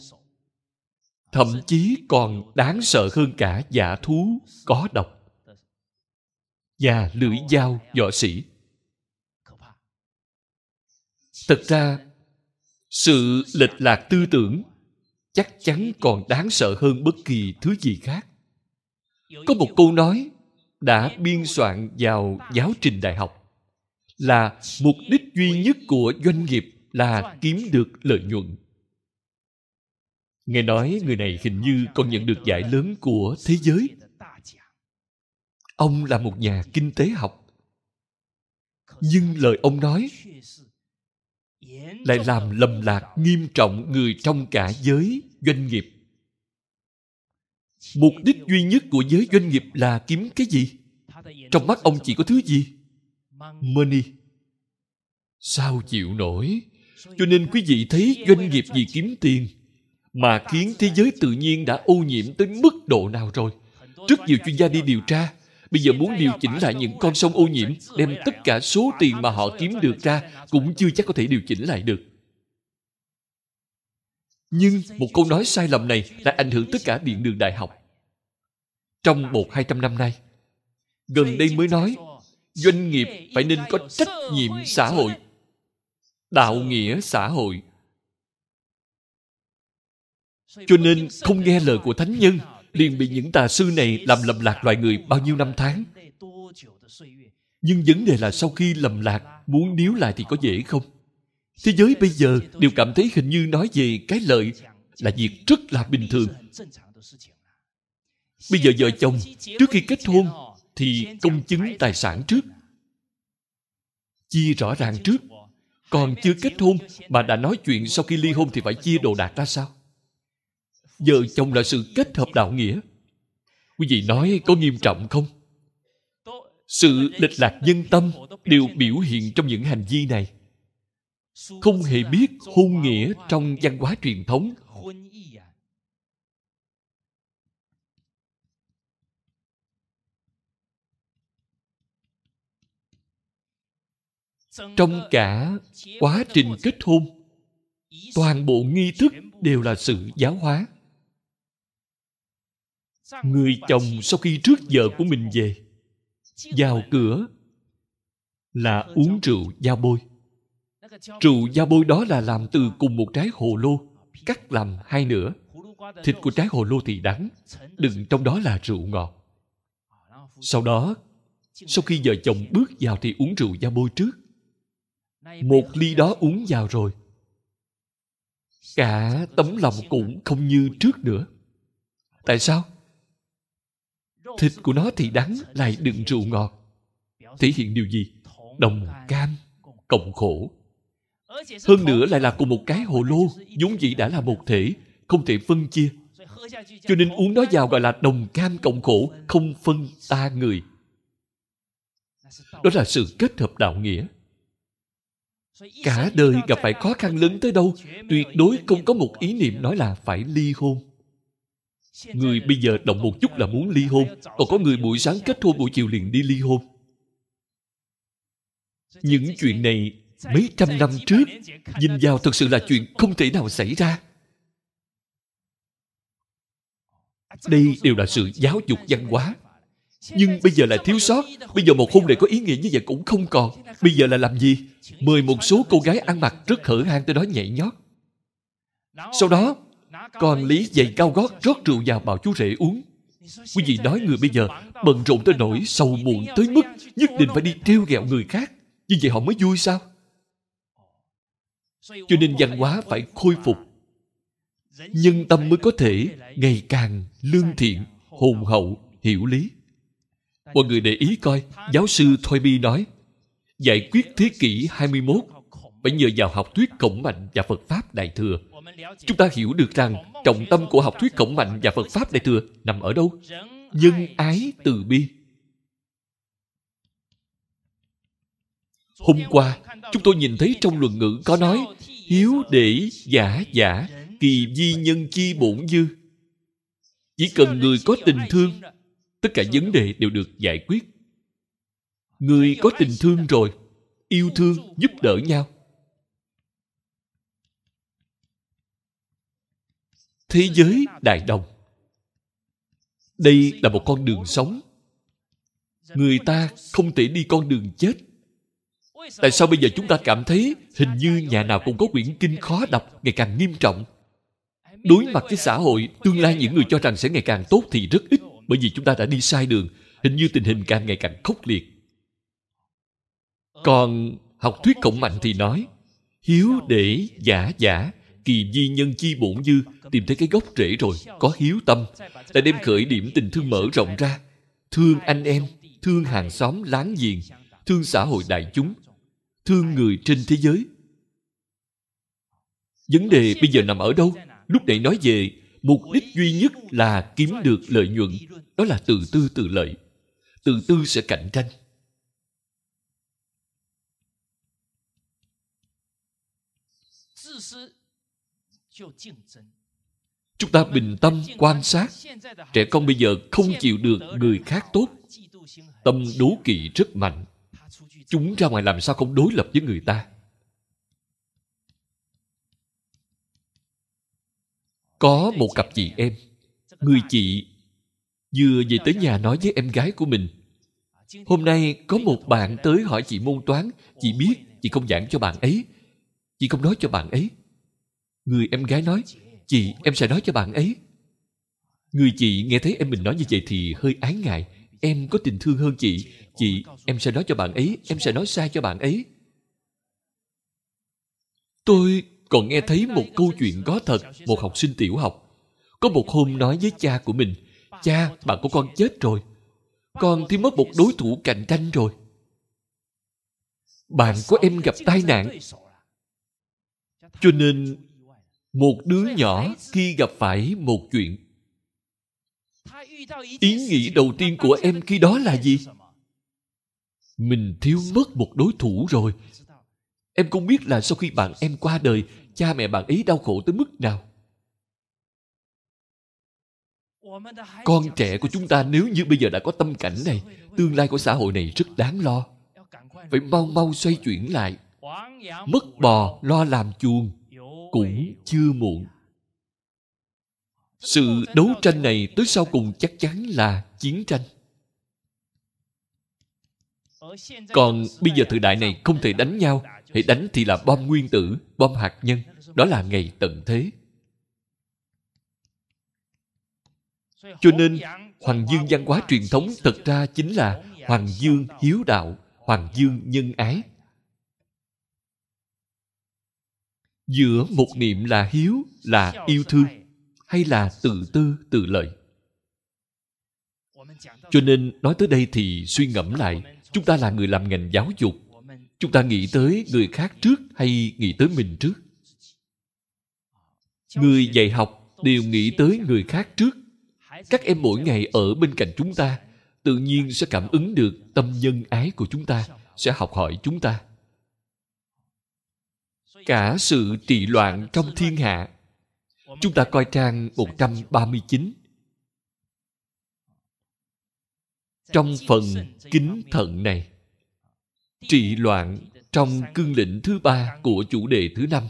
thậm chí còn đáng sợ hơn cả giả thú có độc. Và lưỡi dao, võ sĩ. Thật ra sự lệch lạc tư tưởng chắc chắn còn đáng sợ hơn bất kỳ thứ gì khác. Có một câu nói đã biên soạn vào giáo trình đại học là mục đích duy nhất của doanh nghiệp là kiếm được lợi nhuận. Nghe nói người này hình như còn nhận được giải lớn của thế giới. Ông là một nhà kinh tế học. Nhưng lời ông nói lại làm lầm lạc nghiêm trọng người trong cả giới doanh nghiệp. Mục đích duy nhất của giới doanh nghiệp là kiếm cái gì? Trong mắt ông chỉ có thứ gì? Money. Sao chịu nổi? Cho nên quý vị thấy doanh nghiệp gì kiếm tiền mà khiến thế giới tự nhiên đã ô nhiễm tới mức độ nào rồi? Rất nhiều chuyên gia đi điều tra bây giờ muốn điều chỉnh lại những con sông ô nhiễm đem tất cả số tiền mà họ kiếm được ra cũng chưa chắc có thể điều chỉnh lại được. Nhưng một câu nói sai lầm này đã ảnh hưởng tất cả điện đường đại học. Trong một hai trăm năm nay gần đây mới nói doanh nghiệp phải nên có trách nhiệm xã hội đạo nghĩa xã hội. Cho nên không nghe lời của thánh nhân liền bị những tà sư này làm lầm lạc loài người bao nhiêu năm tháng? Nhưng vấn đề là sau khi lầm lạc, muốn níu lại thì có dễ không? Thế giới bây giờ đều cảm thấy hình như nói về cái lợi là việc rất là bình thường. Bây giờ vợ chồng, trước khi kết hôn thì công chứng tài sản trước. Chia rõ ràng trước. Còn chưa kết hôn mà đã nói chuyện sau khi ly hôn thì phải chia đồ đạc ra sao? Vợ chồng là sự kết hợp đạo nghĩa. Quý vị nói có nghiêm trọng không? Sự lệch lạc nhân tâm đều biểu hiện trong những hành vi này. Không hề biết hôn nghĩa trong văn hóa truyền thống. Trong cả quá trình kết hôn, toàn bộ nghi thức đều là sự giáo hóa người chồng sau khi rước vợ của mình về vào cửa là uống rượu giao bôi. Rượu giao bôi đó là làm từ cùng một trái hồ lô cắt làm hai nửa. Thịt của trái hồ lô thì đắng đựng trong đó là rượu ngọt. Sau đó sau khi vợ chồng bước vào thì uống rượu giao bôi trước. Một ly đó uống vào rồi cả tấm lòng cũng không như trước nữa. Tại sao thịt của nó thì đắng, lại đựng rượu ngọt. Thể hiện điều gì? Đồng cam, cộng khổ. Hơn nữa lại là cùng một cái hồ lô, vốn dĩ đã là một thể, không thể phân chia. Cho nên uống nó vào gọi là đồng cam, cộng khổ, không phân ta người. Đó là sự kết hợp đạo nghĩa. Cả đời gặp phải khó khăn lớn tới đâu, tuyệt đối không có một ý niệm nói là phải ly hôn người bây giờ động một chút là muốn ly hôn, còn có người buổi sáng kết hôn buổi chiều liền đi ly hôn. Những chuyện này mấy trăm năm trước, nhìn vào thật sự là chuyện không thể nào xảy ra. Đây đều là sự giáo dục văn hóa. Nhưng bây giờ lại thiếu sót. Bây giờ một hôn để có ý nghĩa như vậy cũng không còn. Bây giờ là làm gì? Mời một số cô gái ăn mặc rất hở hang tới đó nhảy nhót. Sau đó còn lý giày cao gót rót rượu vào bảo chú rể uống. Quý vị nói người bây giờ bận rộn tới nỗi sầu muộn tới mức nhất định phải đi trêu ghẹo người khác. Như vậy họ mới vui sao? Cho nên văn hóa phải khôi phục. Nhân tâm mới có thể ngày càng lương thiện hồn hậu, hiểu lý. Mọi người để ý coi, giáo sư Thoibi nói, giải quyết thế kỷ 21 phải nhờ vào học thuyết cổng mạnh và Phật Pháp Đại Thừa. Chúng ta hiểu được rằng trọng tâm của học thuyết khổng mạnh và Phật Pháp Đại Thừa nằm ở đâu? Nhân ái từ bi. Hôm qua, chúng tôi nhìn thấy trong luận ngữ có nói hiếu để giả giả kỳ di nhân chi bổn dư. Chỉ cần người có tình thương, tất cả vấn đề đều được giải quyết. Người có tình thương rồi, yêu thương, giúp đỡ nhau. Thế giới đại đồng. Đây là một con đường sống. Người ta không thể đi con đường chết Tại sao bây giờ chúng ta cảm thấy hình như nhà nào cũng có quyển kinh khó đọc ngày càng nghiêm trọng? Đối mặt với xã hội, tương lai những người cho rằng sẽ ngày càng tốt thì rất ít bởi vì chúng ta đã đi sai đường. Hình như tình hình càng ngày càng khốc liệt. Còn học thuyết khổng mạnh thì nói hiếu để giả giả kỳ di nhân chi bổn dư, tìm thấy cái gốc rễ rồi, có hiếu tâm. Lại đem khởi điểm tình thương mở rộng ra. Thương anh em, thương hàng xóm láng giềng, thương xã hội đại chúng, thương người trên thế giới. Vấn đề bây giờ nằm ở đâu? Lúc nãy nói về, mục đích duy nhất là kiếm được lợi nhuận, đó là từ tư từ lợi. Từ tư sẽ cạnh tranh. Chúng ta bình tâm quan sát. trẻ con bây giờ không chịu được người khác tốt. tâm đố kỵ rất mạnh. Chúng ra ngoài làm sao không đối lập với người ta? Có một cặp chị em. người chị vừa về tới nhà nói với em gái của mình. Hôm nay có một bạn tới hỏi chị môn toán. Chị biết chị không giảng cho bạn ấy. Chị không nói cho bạn ấy người em gái nói, chị, em sẽ nói cho bạn ấy. Người chị nghe thấy em mình nói như vậy thì hơi ái ngại. Em có tình thương hơn chị. Chị, em sẽ nói cho bạn ấy. Em sẽ nói sai cho bạn ấy. Tôi còn nghe thấy một câu chuyện có thật, một học sinh tiểu học. Có một hôm nói với cha của mình, cha, bạn của con chết rồi. Con thì mất một đối thủ cạnh tranh rồi. Bạn của em gặp tai nạn. Cho nên một đứa nhỏ khi gặp phải một chuyện. Ý nghĩ đầu tiên của em khi đó là gì? Mình thiếu mất một đối thủ rồi. Em không biết là sau khi bạn em qua đời, cha mẹ bạn ấy đau khổ tới mức nào. Con trẻ của chúng ta nếu như bây giờ đã có tâm cảnh này, tương lai của xã hội này rất đáng lo. Phải mau mau xoay chuyển lại. Mất bò, lo làm chuồng cũng chưa muộn. Sự đấu tranh này tới sau cùng chắc chắn là chiến tranh. Còn bây giờ thời đại này không thể đánh nhau, hãy đánh thì là bom nguyên tử, bom hạt nhân, đó là ngày tận thế. Cho nên, hoàng dương văn hóa truyền thống thật ra chính là hoàng dương hiếu đạo, hoàng dương nhân ái. Giữa một niệm là hiếu, là yêu thương, hay là tự tư, tự lợi? Cho nên nói tới đây thì suy ngẫm lại, chúng ta là người làm ngành giáo dục. Chúng ta nghĩ tới người khác trước hay nghĩ tới mình trước? Người dạy học đều nghĩ tới người khác trước. Các em mỗi ngày ở bên cạnh chúng ta, tự nhiên sẽ cảm ứng được tâm nhân ái của chúng ta, sẽ học hỏi chúng ta cả sự trị loạn trong thiên hạ. Chúng ta coi trang 139. Trong phần kính thận này, trị loạn trong cương lĩnh thứ ba của chủ đề thứ năm.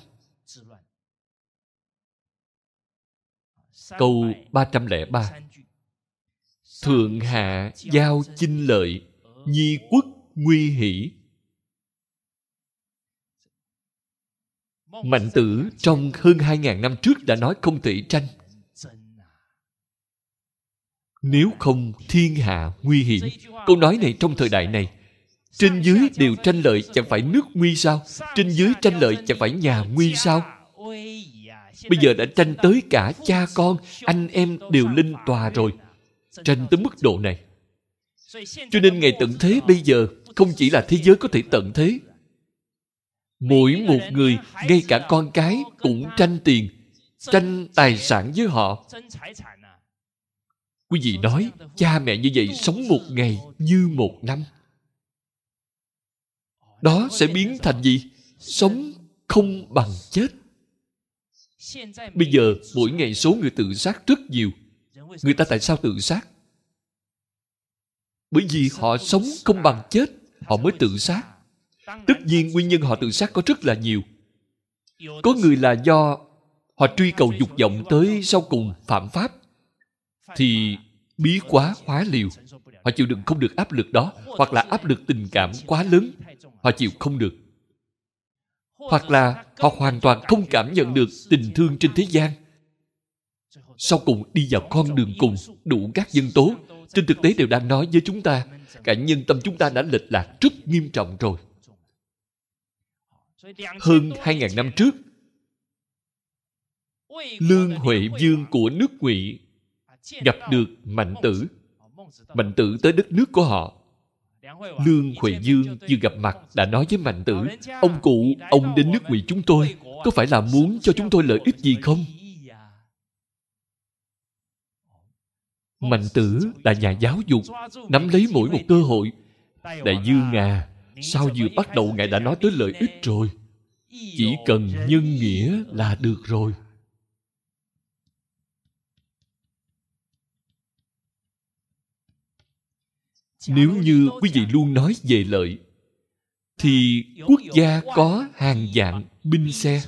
Câu 303 Thượng hạ giao chinh lợi, nhi quốc nguy hỷ. Mạnh tử trong hơn 2.000 năm trước đã nói không thể tranh. Nếu không thiên hạ nguy hiểm. Câu nói này trong thời đại này trên dưới đều tranh lợi chẳng phải nước nguy sao? Trên dưới tranh lợi chẳng phải nhà nguy sao? Bây giờ đã tranh tới cả cha con, anh em đều linh tòa rồi. Tranh tới mức độ này. Cho nên ngày tận thế bây giờ không chỉ là thế giới có thể tận thế. Mỗi một người, ngay cả con cái cũng tranh tiền, tranh tài sản với họ. Quý vị nói, cha mẹ như vậy sống một ngày như một năm. Đó sẽ biến thành gì? Sống không bằng chết. Bây giờ mỗi ngày số người tự sát rất nhiều. người ta tại sao tự sát? Bởi vì họ sống không bằng chết họ mới tự sát tất nhiên nguyên nhân họ tự sát có rất là nhiều. Có người là do họ truy cầu dục vọng tới sau cùng phạm pháp, thì bí quá, hóa liều. Họ chịu đựng không được áp lực đó, hoặc là áp lực tình cảm quá lớn, họ chịu không được. Hoặc là họ hoàn toàn không cảm nhận được tình thương trên thế gian. Sau cùng đi vào con đường cùng, đủ các nhân tố. Trên thực tế đều đang nói với chúng ta, cả nhân tâm chúng ta đã lệch lạc rất nghiêm trọng rồi hơn hai ngàn năm trước, lương huệ dương của nước ngụy gặp được mạnh tử. Mạnh tử tới đất nước của họ. Lương huệ dương vừa gặp mặt đã nói với mạnh tử, ông cụ, ông đến nước ngụy chúng tôi, có phải là muốn cho chúng tôi lợi ích gì không? Mạnh tử là nhà giáo dục, nắm lấy mỗi một cơ hội, đại dương à sao vừa bắt đầu ngài đã nói tới lợi ích rồi. Chỉ cần nhân nghĩa là được rồi. Nếu như quý vị luôn nói về lợi, thì quốc gia có hàng vạn binh xe.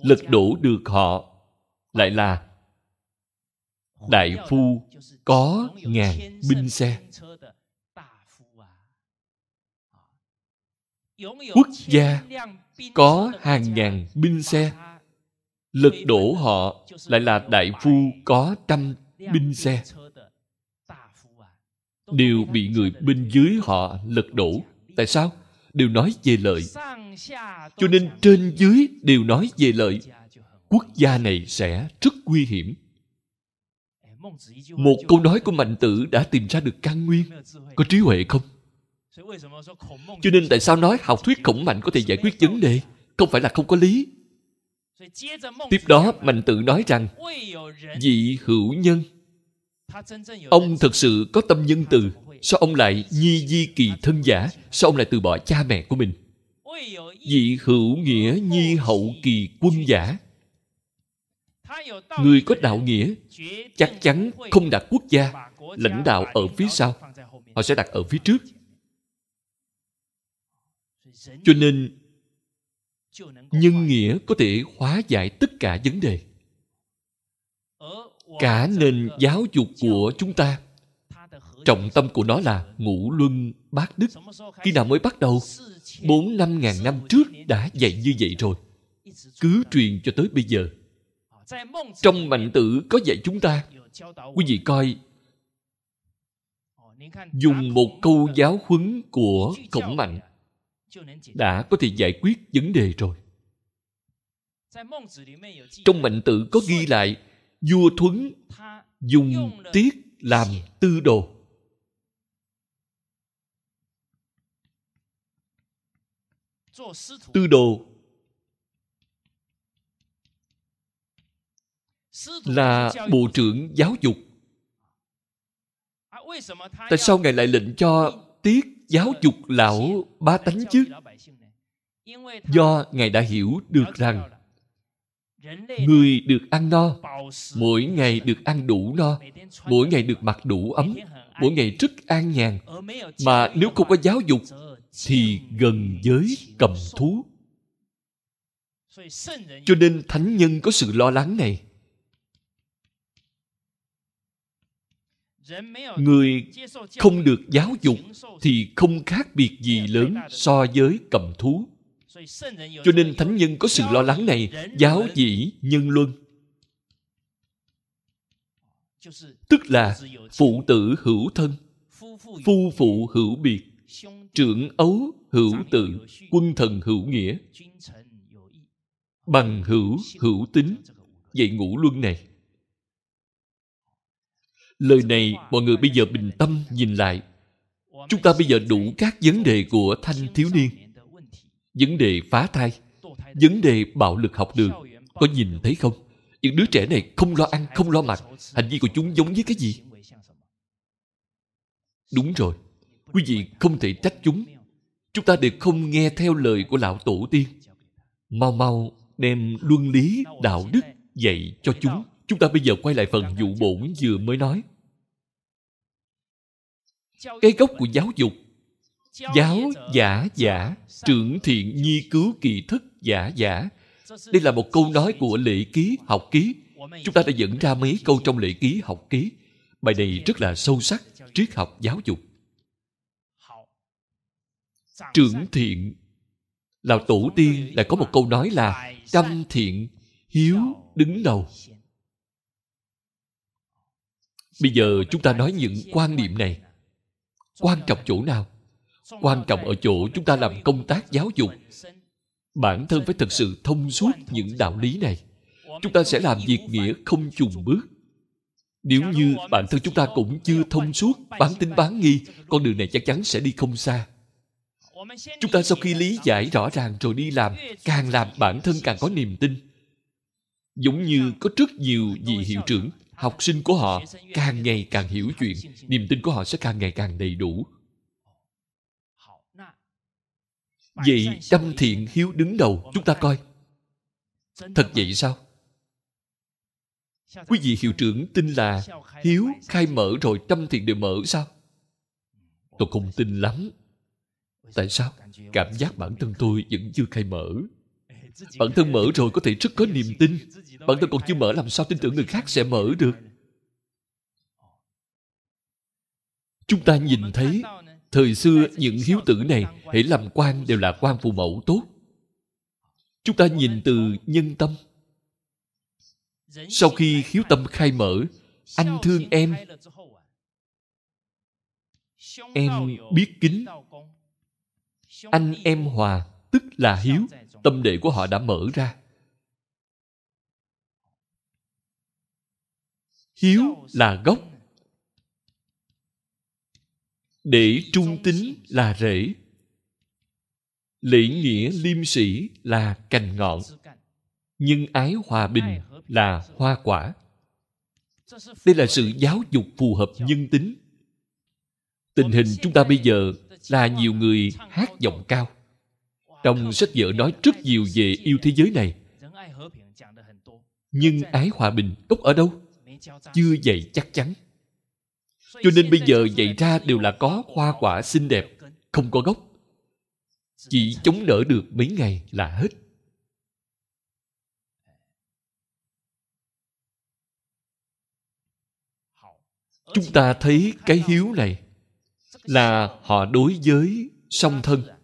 Lật đổ được họ lại là đại phu có ngàn binh xe. Quốc gia có hàng ngàn binh xe. Lật đổ họ lại là đại phu có trăm binh xe. Đều bị người bên dưới họ lật đổ. Tại sao? Đều nói về lợi. Cho nên trên dưới đều nói về lợi. Quốc gia này sẽ rất nguy hiểm. Một câu nói của mạnh tử đã tìm ra được căn nguyên. Có trí huệ không? Cho nên tại sao nói học thuyết khổng mạnh có thể giải quyết vấn đề? Không phải là không có lý. Tiếp đó mạnh tử nói rằng vị hữu nhân. Ông thực sự có tâm nhân từ. Sao ông lại nhi di kỳ thân giả? sao ông lại từ bỏ cha mẹ của mình? Vị hữu nghĩa nhi hậu kỳ quân giả. Người có đạo nghĩa chắc chắn không đặt quốc gia lãnh đạo ở phía sau. họ sẽ đặt ở phía trước cho nên nhân nghĩa có thể hóa giải tất cả vấn đề. Cả nền giáo dục của chúng ta trọng tâm của nó là ngũ luân bát đức. Khi nào mới bắt đầu? bốn năm ngàn năm trước đã dạy như vậy rồi. Cứ truyền cho tới bây giờ. Trong mạnh tử có dạy chúng ta. quý vị coi dùng một câu giáo huấn của khổng mạnh đã có thể giải quyết vấn đề rồi. Trong mạnh tử có ghi lại vua thuấn dùng tiết làm tư đồ. Tư đồ là bộ trưởng giáo dục. Tại sao ngài lại lệnh cho tiết giáo dục lão ba tánh chứ? Do ngài đã hiểu được rằng, người được ăn no, mỗi ngày được ăn đủ no, mỗi ngày được mặc đủ ấm, mỗi ngày rất an nhàn. Mà nếu không có giáo dục, thì gần với cầm thú. Cho nên thánh nhân có sự lo lắng này. Người không được giáo dục thì không khác biệt gì lớn so với cầm thú. Cho nên thánh nhân có sự lo lắng này giáo dĩ nhân luân. Tức là phụ tử hữu thân phu phụ hữu biệt trưởng ấu hữu tự quân thần hữu nghĩa. Bằng hữu hữu tính dạy ngũ luân này lời này mọi người bây giờ bình tâm nhìn lại. Chúng ta bây giờ đủ các vấn đề của thanh thiếu niên. Vấn đề phá thai. Vấn đề bạo lực học đường. Có nhìn thấy không? Những đứa trẻ này không lo ăn, không lo mặc. Hành vi của chúng giống với cái gì? Đúng rồi. Quý vị không thể trách chúng. Chúng ta đều không nghe theo lời của lão tổ tiên. Mau mau đem luân lý, đạo đức dạy cho chúng chúng ta bây giờ quay lại phần dụ bổn vừa mới nói. Cái gốc của giáo dục. Giáo giả giả, trưởng thiện nhi cứu kỳ thức giả giả. Đây là một câu nói của lễ ký, học ký. Chúng ta đã dẫn ra mấy câu trong lễ ký, học ký. Bài này rất là sâu sắc, triết học giáo dục. Trưởng thiện là tổ tiên lại có một câu nói là trăm thiện hiếu đứng đầu bây giờ chúng ta nói những quan niệm này. Quan trọng chỗ nào? Quan trọng ở chỗ chúng ta làm công tác giáo dục. Bản thân phải thật sự thông suốt những đạo lý này. Chúng ta sẽ làm việc nghĩa không chùn bước. Nếu như bản thân chúng ta cũng chưa thông suốt, bán tính bán nghi, con đường này chắc chắn sẽ đi không xa. Chúng ta sau khi lý giải rõ ràng rồi đi làm, càng làm bản thân càng có niềm tin. Giống như có rất nhiều vị hiệu trưởng học sinh của họ càng ngày càng hiểu chuyện, niềm tin của họ sẽ càng ngày càng đầy đủ. Vậy tâm thiện hiếu đứng đầu, chúng ta coi. Thật vậy sao? Quý vị hiệu trưởng tin là hiếu khai mở rồi tâm thiện đều mở sao? Tôi không tin lắm. Tại sao? Cảm giác bản thân tôi vẫn chưa khai mở bản thân mở rồi có thể rất có niềm tin. Bản thân còn chưa mở, làm sao tin tưởng người khác sẽ mở được? Chúng ta nhìn thấy, thời xưa những hiếu tử này hãy làm quan đều là quan phụ mẫu tốt. Chúng ta nhìn từ nhân tâm. Sau khi hiếu tâm khai mở, anh thương em. Em biết kính. Anh em hòa, tức là hiếu tâm đệ của họ đã mở ra. Hiếu là gốc. Để trung tính là rễ. Lễ nghĩa liêm sĩ là cành ngọn. Nhưng ái hòa bình là hoa quả. Đây là sự giáo dục phù hợp nhân tính. Tình hình chúng ta bây giờ là nhiều người hát giọng cao trong sách vở nói rất nhiều về yêu thế giới này. Nhưng ái hòa bình gốc ở đâu? Chưa dạy chắc chắn. Cho nên bây giờ dạy ra đều là có hoa quả xinh đẹp, không có gốc. Chỉ chống đỡ được mấy ngày là hết. Chúng ta thấy cái hiếu này là họ đối với song thân.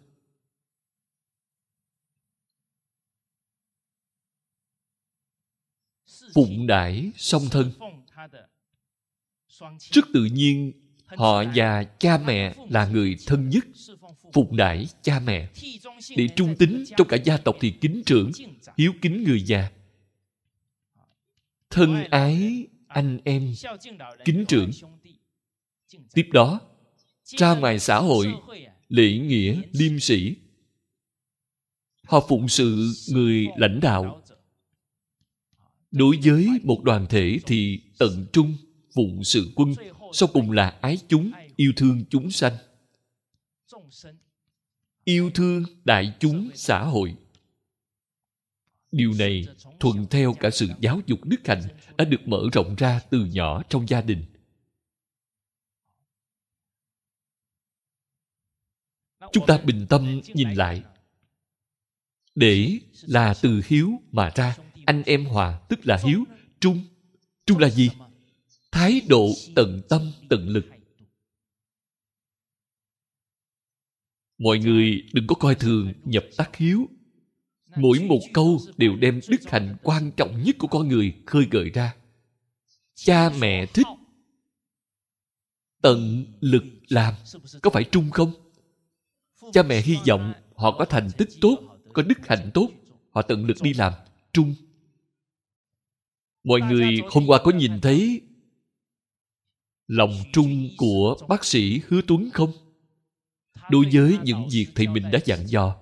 Phụng đãi song thân. Rất tự nhiên, họ và cha mẹ là người thân nhất, phụng đãi cha mẹ. Để trung tính trong cả gia tộc thì kính trưởng, hiếu kính người già. Thân ái anh em, kính trưởng. Tiếp đó, ra ngoài xã hội, lễ nghĩa liêm sĩ họ phụng sự người lãnh đạo đối với một đoàn thể thì tận trung phụng sự quân, sau cùng là ái chúng, yêu thương chúng sanh. Yêu thương đại chúng xã hội. Điều này thuận theo cả sự giáo dục đức hạnh đã được mở rộng ra từ nhỏ trong gia đình. Chúng ta bình tâm nhìn lại. Để là từ hiếu mà ra anh em hòa, tức là hiếu, trung. Trung là gì? Thái độ tận tâm, tận lực. Mọi người đừng có coi thường nhập tác hiếu. Mỗi một câu đều đem đức hạnh quan trọng nhất của con người khơi gợi ra. Cha mẹ thích tận lực làm, có phải trung không? Cha mẹ hy vọng họ có thành tích tốt, có đức hạnh tốt, họ tận lực đi làm. Trung mọi người hôm qua có nhìn thấy lòng trung của bác sĩ hứa tuấn không? Đối với những việc thầy mình đã dặn dò,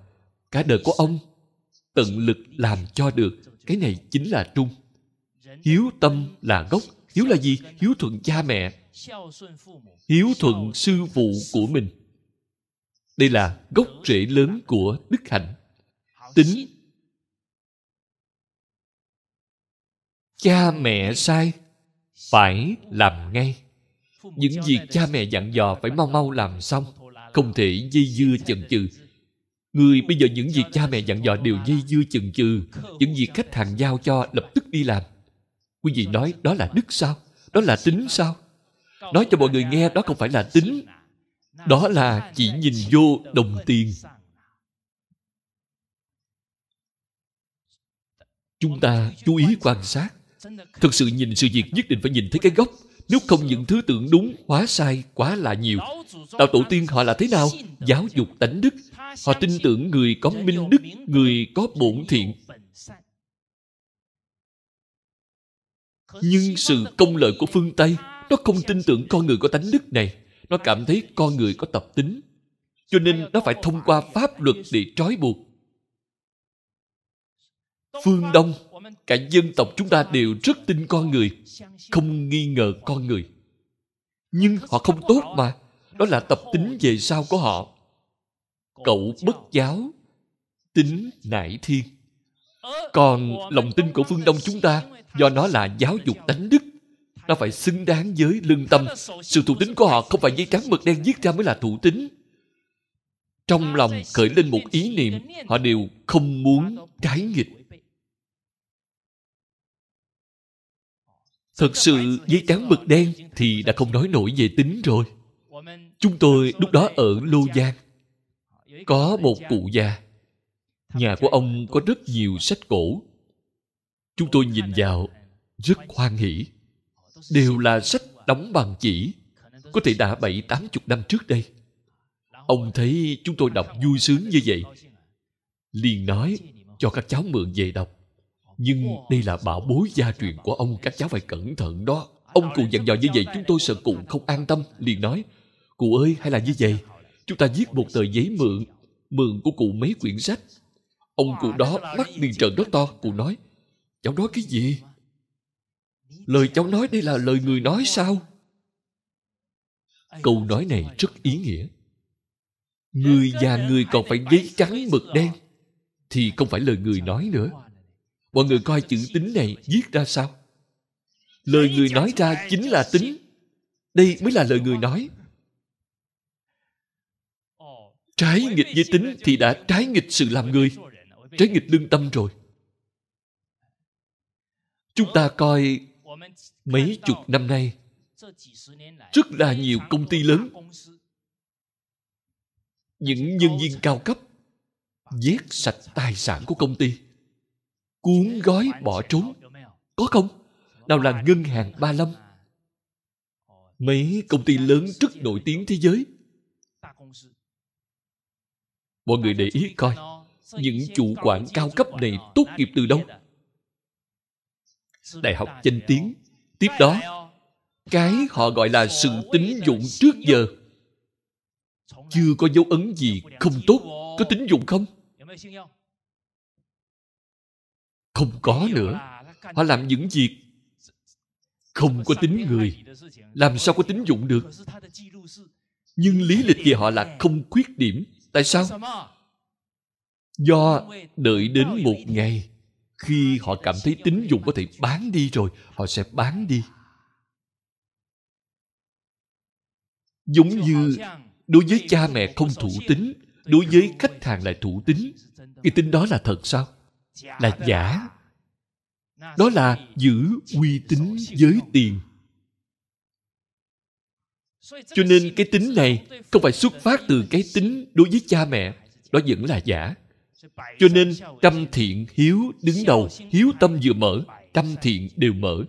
cả đời của ông tận lực làm cho được. Cái này chính là trung. Hiếu tâm là gốc. Hiếu là gì? Hiếu thuận cha mẹ. Hiếu thuận sư phụ của mình. Đây là gốc rễ lớn của đức hạnh. Tính cha mẹ sai, phải làm ngay. Những việc cha mẹ dặn dò phải mau mau làm xong, không thể dây dưa chần chừ. Người bây giờ những việc cha mẹ dặn dò đều dây dưa chần chừ. Những việc khách hàng giao cho lập tức đi làm. Quý vị nói đó là đức sao? Đó là tính sao? Nói cho mọi người nghe, đó không phải là tính. Đó là chỉ nhìn vô đồng tiền. Chúng ta chú ý quan sát thực sự nhìn sự việc nhất định phải nhìn thấy cái gốc. Nếu không những thứ tưởng đúng hóa sai, quá là nhiều. Đạo tổ tiên họ là thế nào? Giáo dục tánh đức. Họ tin tưởng người có minh đức, người có bổn thiện. Nhưng sự công lợi của phương tây, nó không tin tưởng con người có tánh đức này. Nó cảm thấy con người có tập tính. Cho nên nó phải thông qua pháp luật để trói buộc. Phương đông cả dân tộc chúng ta đều rất tin con người, không nghi ngờ con người. Nhưng họ không tốt mà, đó là tập tính về sau của họ. Cậu bất giáo, tính nải thiên. Còn lòng tin của phương đông chúng ta, do nó là giáo dục tánh đức, nó phải xứng đáng với lương tâm. Sự thủ tính của họ không phải giấy trắng mực đen viết ra mới là thủ tính. Trong lòng khởi lên một ý niệm, họ đều không muốn trái nghịch. Thật sự giấy trắng mực đen thì đã không nói nổi về tính rồi. Chúng tôi lúc đó ở lô giang, có một cụ già. Nhà của ông có rất nhiều sách cổ. Chúng tôi nhìn vào, rất hoan hỷ. Đều là sách đóng bằng chỉ, có thể đã bảy, tám chục năm trước đây. Ông thấy chúng tôi đọc vui sướng như vậy, liền nói cho các cháu mượn về đọc nhưng đây là bảo bối gia truyền của ông, các cháu phải cẩn thận đó. Ông cụ dặn dò như vậy, chúng tôi sợ cụ không an tâm, liền nói, cụ ơi, hay là như vậy, chúng ta viết một tờ giấy mượn mượn của cụ mấy quyển sách. Ông cụ đó mắt liền trợn rất to, cụ nói, cháu nói cái gì? Lời cháu nói đây là lời người nói sao? Câu nói này rất ý nghĩa. Người già người còn phải giấy trắng mực đen, thì không phải lời người nói nữa mọi người coi chữ tính này viết ra sao? Lời người nói ra chính là tính. Đây mới là lời người nói. Trái nghịch với tính thì đã trái nghịch sự làm người. Trái nghịch lương tâm rồi. Chúng ta coi mấy chục năm nay. Rất là nhiều công ty lớn. Những nhân viên cao cấp vét sạch tài sản của công ty cuốn gói bỏ trốn. Có không? Nào là ngân hàng ba lâm. Mấy công ty lớn rất nổi tiếng thế giới. Mọi người để ý coi, những chủ quản cao cấp này tốt nghiệp từ đâu? Đại học danh tiếng. Tiếp đó, cái họ gọi là sự tính dụng trước giờ. Chưa có dấu ấn gì không tốt, có tính dụng không? Không có nữa. Họ làm những việc không có tính người. Làm sao có tính dụng được? Nhưng lý lịch về họ là không khuyết điểm. Tại sao? Do đợi đến một ngày khi họ cảm thấy tín dụng có thể bán đi rồi, họ sẽ bán đi. Giống như đối với cha mẹ không thủ tính, đối với khách hàng lại thủ tính. Cái tính đó là thật sao? Là giả. đó là giữ uy tín với tiền. Cho nên cái tính này không phải xuất phát từ cái tính đối với cha mẹ đó vẫn là giả. Cho nên trăm thiện hiếu đứng đầu hiếu tâm vừa mở trăm thiện đều mở.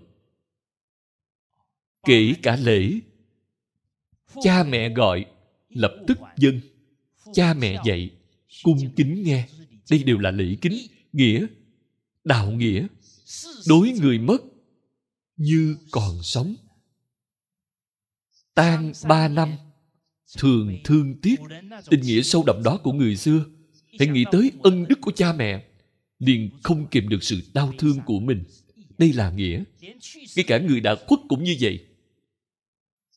Kể cả lễ cha mẹ gọi lập tức dân. Cha mẹ dạy cung kính nghe. đây đều là lễ kính nghĩa, đạo nghĩa, đối người mất như còn sống. Tan ba năm, thường thương tiếc. Tình nghĩa sâu đậm đó của người xưa, hãy nghĩ tới ân đức của cha mẹ, liền không kìm được sự đau thương của mình. Đây là nghĩa. Ngay cả người đã khuất cũng như vậy.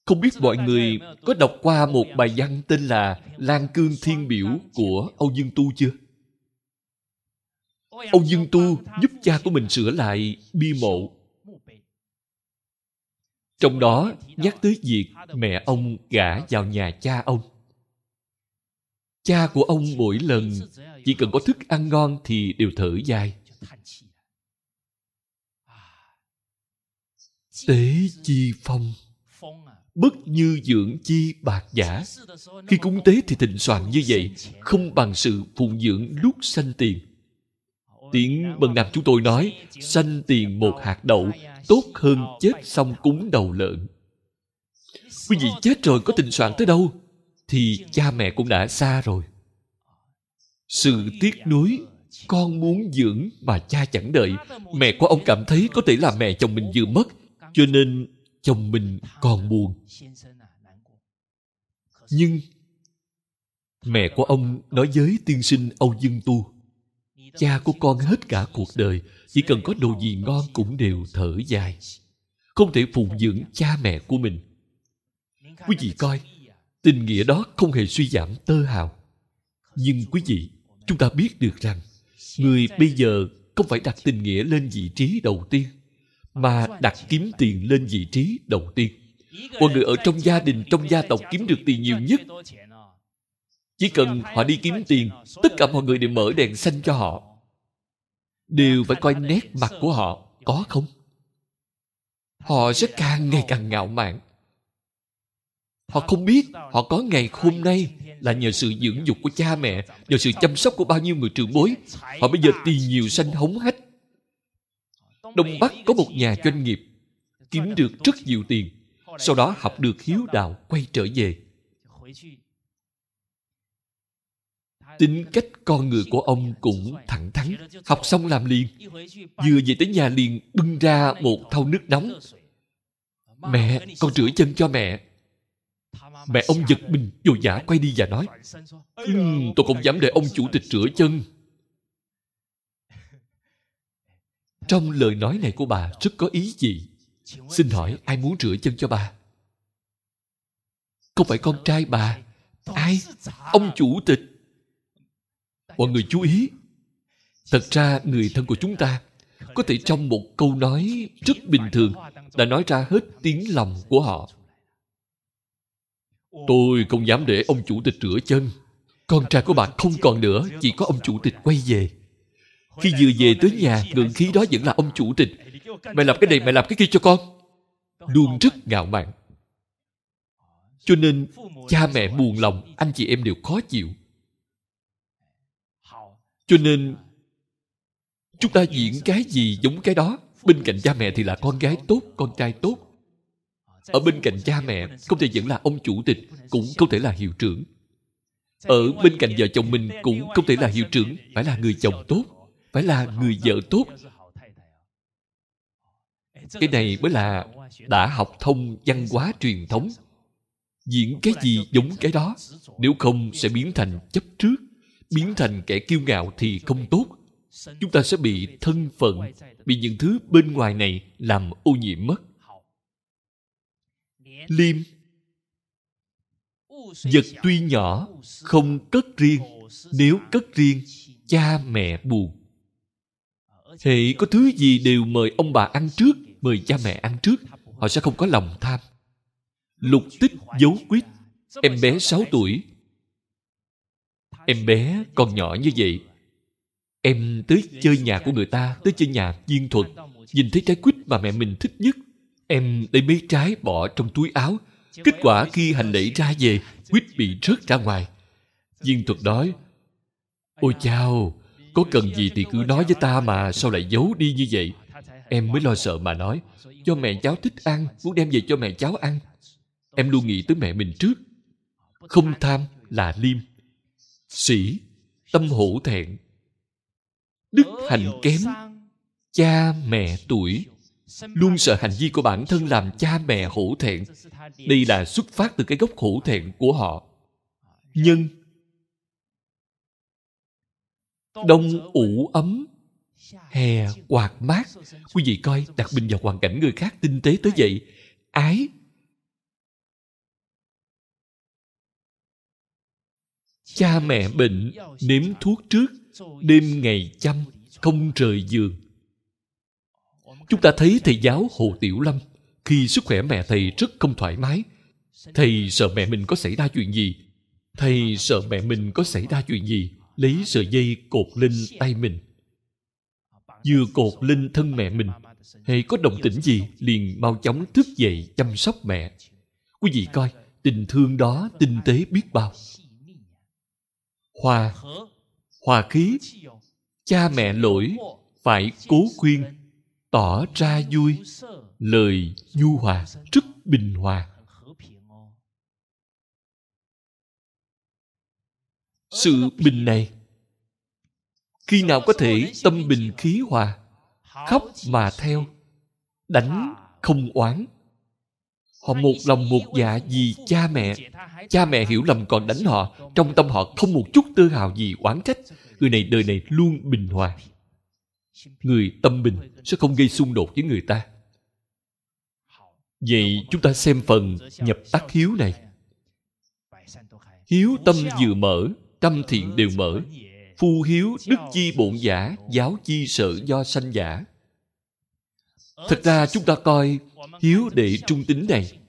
Không biết mọi người có đọc qua một bài văn tên là Lan Cương Thiên Biểu của Âu Dương Tu chưa? Âu Dương Tu giúp cha của mình sửa lại bi mộ. Trong đó, nhắc tới việc mẹ ông gả vào nhà cha ông. Cha của ông mỗi lần chỉ cần có thức ăn ngon thì đều thở dài. Tế chi phong bất như dưỡng chi bạc giả khi cúng tế thì thịnh soạn như vậy, không bằng sự phụng dưỡng lúc sanh tiền tiếng bần nam chúng tôi nói, sanh tiền một hạt đậu, tốt hơn chết xong cúng đầu lợn. Quý vị chết rồi có tình soạn tới đâu, thì cha mẹ cũng đã xa rồi. Sự tiếc nuối, con muốn dưỡng mà cha chẳng đợi. Mẹ của ông cảm thấy có thể là mẹ chồng mình vừa mất, cho nên chồng mình còn buồn. Nhưng mẹ của ông nói với tiên sinh âu dương tu cha của con hết cả cuộc đời, chỉ cần có đồ gì ngon cũng đều thở dài. Không thể phụng dưỡng cha mẹ của mình. Quý vị coi, tình nghĩa đó không hề suy giảm tơ hào. Nhưng quý vị, chúng ta biết được rằng, người bây giờ không phải đặt tình nghĩa lên vị trí đầu tiên, mà đặt kiếm tiền lên vị trí đầu tiên. Một người ở trong gia đình, trong gia tộc kiếm được tiền nhiều nhất chỉ cần họ đi kiếm tiền, tất cả mọi người đều mở đèn xanh cho họ. Đều phải coi nét mặt của họ, có không? Họ sẽ càng ngày càng ngạo mạn. Họ không biết họ có ngày hôm nay là nhờ sự dưỡng dục của cha mẹ, nhờ sự chăm sóc của bao nhiêu người trưởng bối. Họ bây giờ tiền nhiều xanh hống hách đông bắc có một nhà doanh nghiệp, kiếm được rất nhiều tiền, sau đó học được hiếu đạo quay trở về tính cách con người của ông cũng thẳng thắn học xong làm liền. Vừa về tới nhà liền bưng ra một thau nước nóng. Mẹ con rửa chân cho mẹ. Mẹ ông giật mình vội vã quay đi và nói um, tôi không dám để ông chủ tịch rửa chân. Trong lời nói này của bà rất có ý gì xin hỏi ai muốn rửa chân cho bà? Không phải con trai bà. Ai? Ông chủ tịch mọi người chú ý. Thật ra, người thân của chúng ta có thể trong một câu nói rất bình thường đã nói ra hết tiếng lòng của họ. Tôi không dám để ông chủ tịch rửa chân. Con trai của bà không còn nữa, chỉ có ông chủ tịch quay về. Khi vừa về tới nhà ngượng khí đó vẫn là ông chủ tịch. Mày làm cái này, mày làm cái kia cho con. Luôn rất ngạo mạn. Cho nên, cha mẹ buồn lòng, anh chị em đều khó chịu cho nên, chúng ta diễn cái gì giống cái đó? Bên cạnh cha mẹ thì là con gái tốt, con trai tốt. Ở bên cạnh cha mẹ, không thể vẫn là ông chủ tịch, cũng không thể là hiệu trưởng. Ở bên cạnh vợ chồng mình cũng không thể là hiệu trưởng, phải là người chồng tốt, phải là người vợ tốt. Cái này mới là đã học thông văn hóa truyền thống. Diễn cái gì giống cái đó, nếu không sẽ biến thành chấp trước biến thành kẻ kiêu ngạo thì không tốt. Chúng ta sẽ bị thân phận, bị những thứ bên ngoài này làm ô nhiễm mất. Liêm vật tuy nhỏ, không cất riêng. Nếu cất riêng, cha mẹ buồn. Hệ có thứ gì đều mời ông bà ăn trước, mời cha mẹ ăn trước, họ sẽ không có lòng tham. Lục tích dấu quyết. Em bé 6 tuổi em bé còn nhỏ như vậy, em tới chơi nhà của người ta, tới chơi nhà viên thuật, nhìn thấy trái quýt mà mẹ mình thích nhất, em lấy mấy trái bỏ trong túi áo. Kết quả khi hành lễ ra về, quýt bị rớt ra ngoài. Viên thuật nói, ôi chao, có cần gì thì cứ nói với ta mà sao lại giấu đi như vậy? Em mới lo sợ mà nói, cho mẹ cháu thích ăn, muốn đem về cho mẹ cháu ăn. Em luôn nghĩ tới mẹ mình trước. Không tham là liêm sĩ tâm hổ thẹn. Đức hạnh kém cha mẹ tuổi luôn sợ hành vi của bản thân làm cha mẹ hổ thẹn. Đây là xuất phát từ cái gốc hổ thẹn của họ. Nhân đông ủ ấm hè quạt mát. Quý vị coi đặt mình vào hoàn cảnh người khác tinh tế tới vậy ái cha mẹ bệnh nếm thuốc trước, đêm ngày chăm, không rời giường. Chúng ta thấy thầy giáo hồ tiểu lâm, khi sức khỏe mẹ thầy rất không thoải mái. Thầy sợ mẹ mình có xảy ra chuyện gì? Thầy sợ mẹ mình có xảy ra chuyện gì? Lấy sợi dây cột lên tay mình. Vừa cột lên thân mẹ mình hay có động tĩnh gì? Liền mau chóng thức dậy chăm sóc mẹ. Quý vị coi, tình thương đó tinh tế biết bao hòa hòa khí. Cha mẹ lỗi phải cố khuyên, tỏ ra vui. Lời nhu hòa, rất bình hòa. Sự bình này, khi nào có thể tâm bình khí hòa, khóc mà theo, đánh không oán họ một lòng một dạ vì cha mẹ. Cha mẹ hiểu lầm còn đánh họ, trong tâm họ không một chút tư hào gì oán trách. Người này đời này luôn bình hòa. Người tâm bình sẽ không gây xung đột với người ta. Vậy chúng ta xem phần nhập tác hiếu này. Hiếu tâm vừa mở, tâm thiện đều mở. Phu hiếu đức chi bổn giả, giáo chi sở do sanh giả thật ra chúng ta coi hiếu đệ trung tính này.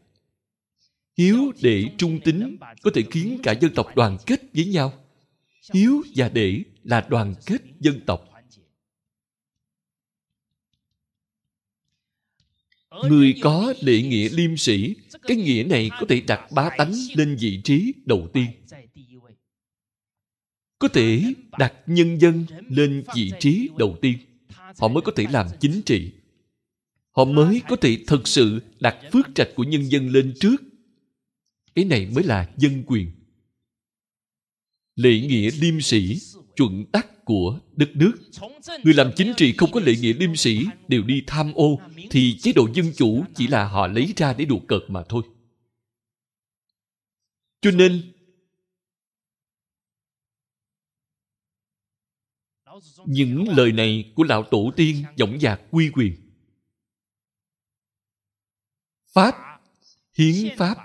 Hiếu đệ trung tính có thể khiến cả dân tộc đoàn kết với nhau. Hiếu và đệ là đoàn kết dân tộc. Người có đệ nghĩa liêm sĩ, cái nghĩa này có thể đặt bá tánh lên vị trí đầu tiên. Có thể đặt nhân dân lên vị trí đầu tiên. Họ mới có thể làm chính trị họ mới có thể thực sự đặt phước trạch của nhân dân lên trước. Cái này mới là dân quyền. Lễ nghĩa liêm sĩ chuẩn tắc của đất nước. Người làm chính trị không có lễ nghĩa liêm sĩ đều đi tham ô, thì chế độ dân chủ chỉ là họ lấy ra để đùa cợt mà thôi. Cho nên, những lời này của lão tổ tiên dõng dạc quy quyền pháp hiến pháp.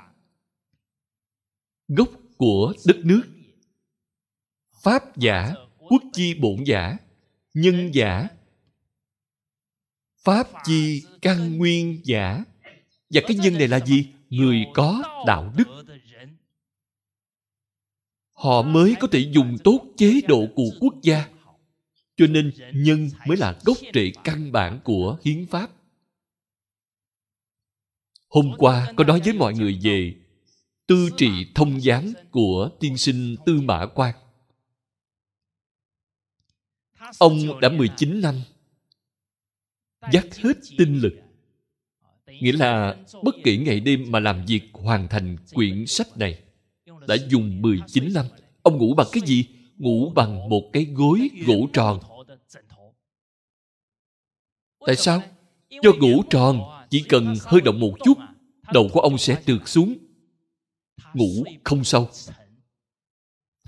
Gốc của đất nước. Pháp giả, quốc chi bổn giả, nhân giả. Pháp chi căn nguyên giả. Và cái nhân này là gì? Người có đạo đức. Họ mới có thể dùng tốt chế độ của quốc gia. Cho nên nhân mới là gốc rễ căn bản của hiến pháp hôm qua có nói với mọi người về tư trị thông gián của tiên sinh tư mã Quang. ông đã 19 năm, dắt hết tinh lực, nghĩa là bất kể ngày đêm mà làm việc hoàn thành quyển sách này, đã dùng 19 năm. Ông ngủ bằng cái gì? Ngủ bằng một cái gối gỗ tròn. Tại sao? Do ngủ tròn chỉ cần hơi động một chút, đầu của ông sẽ trượt xuống. Ngủ không sâu.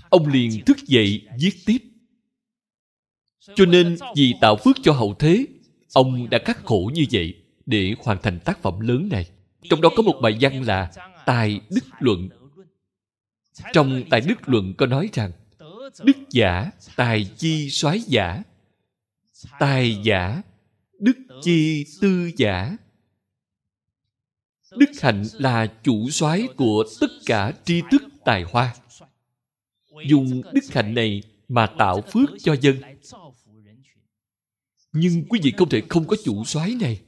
Ông liền thức dậy, viết tiếp. Cho nên vì tạo phước cho hậu thế, ông đã khắc khổ như vậy để hoàn thành tác phẩm lớn này. Trong đó có một bài văn là tài đức luận. Trong tài đức luận có nói rằng, đức giả, tài chi soái giả. Tài giả, đức chi tư giả đức hạnh là chủ soái của tất cả tri thức tài hoa. Dùng đức hạnh này mà tạo phước cho dân. Nhưng quý vị không thể không có chủ soái này.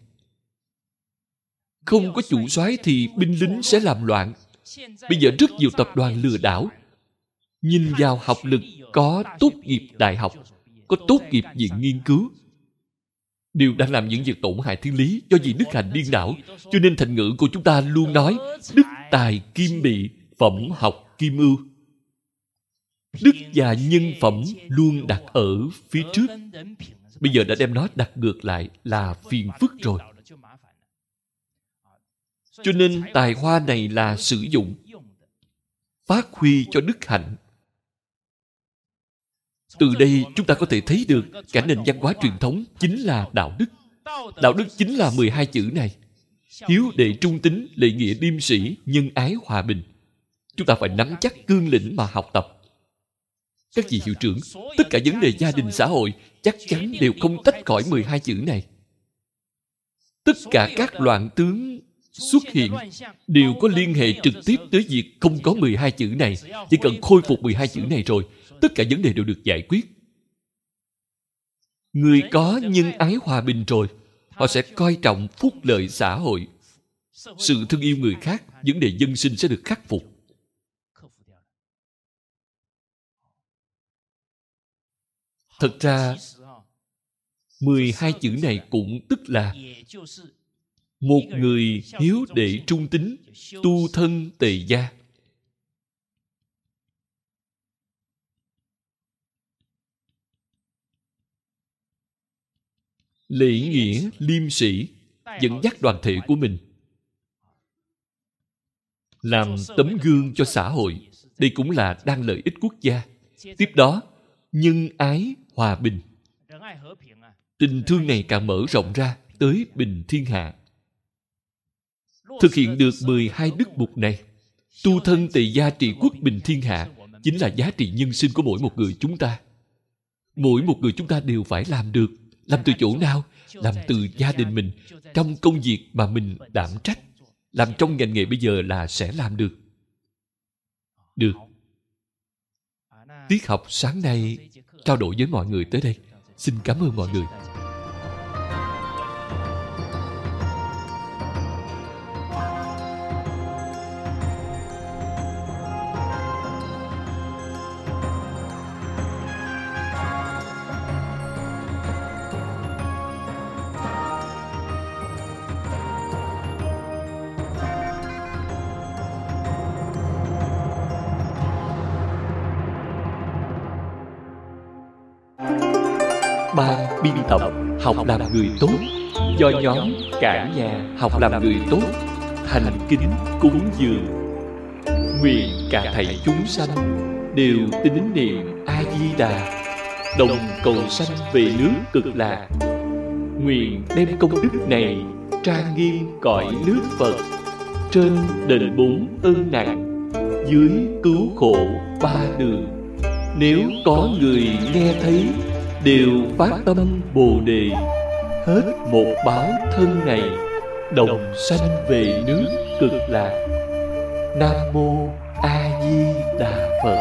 Không có chủ soái thì binh lính sẽ làm loạn. Bây giờ rất nhiều tập đoàn lừa đảo. Nhìn vào học lực, có tốt nghiệp đại học, có tốt nghiệp viện nghiên cứu đều đang làm những việc tổn hại thiên lý do vì đức hạnh điên đảo, cho nên thành ngữ của chúng ta luôn nói, đức tài kim bị, phẩm học kim ưu. Đức và nhân phẩm luôn đặt ở phía trước. Bây giờ đã đem nó đặt ngược lại là phiền phức rồi. Cho nên tài hoa này là sử dụng, phát huy cho đức hạnh từ đây chúng ta có thể thấy được cả nền văn hóa truyền thống chính là đạo đức. Đạo đức chính là 12 chữ này. Hiếu đệ trung tính lệ nghĩa điêm sĩ nhân ái hòa bình. Chúng ta phải nắm chắc cương lĩnh mà học tập. Các vị hiệu trưởng tất cả vấn đề gia đình xã hội chắc chắn đều không tách khỏi 12 chữ này. Tất cả các loạn tướng xuất hiện đều có liên hệ trực tiếp tới việc không có 12 chữ này. Chỉ cần khôi phục 12 chữ này rồi, tất cả vấn đề đều được giải quyết. Người có nhân ái hòa bình rồi, họ sẽ coi trọng phúc lợi xã hội. Sự thương yêu người khác, vấn đề dân sinh sẽ được khắc phục. Thật ra, 12 chữ này cũng tức là một người hiếu đệ trung tính tu thân tề gia lễ nghĩa liêm sĩ dẫn dắt đoàn thể của mình. Làm tấm gương cho xã hội, đây cũng là đang lợi ích quốc gia. Tiếp đó, nhân ái hòa bình. Tình thương này càng mở rộng ra tới bình thiên hạ. Thực hiện được 12 đức mục này, tu thân tỳ gia trị quốc bình thiên hạ chính là giá trị nhân sinh của mỗi một người chúng ta. Mỗi một người chúng ta đều phải làm được làm từ chỗ nào? Làm từ gia đình mình, trong công việc mà mình đảm trách. Làm trong ngành nghề bây giờ là sẽ làm được. Được. Tiết học sáng nay trao đổi với mọi người tới đây. Xin cảm ơn mọi người. Người tốt, do nhóm cả nhà học làm người tốt, thành kính cúng dường. Nguyện cả thầy chúng sanh đều tín niệm a di đà, đồng cầu sanh về nước cực lạc. Nguyện đem công đức này trang nghiêm cõi nước phật, trên đền bốn ơn nặng dưới cứu khổ ba đường. Nếu có người nghe thấy, đều phát tâm bồ đề hết một báo thân này, đồng sanh về nước cực lạc. Nam mô a di đà phật.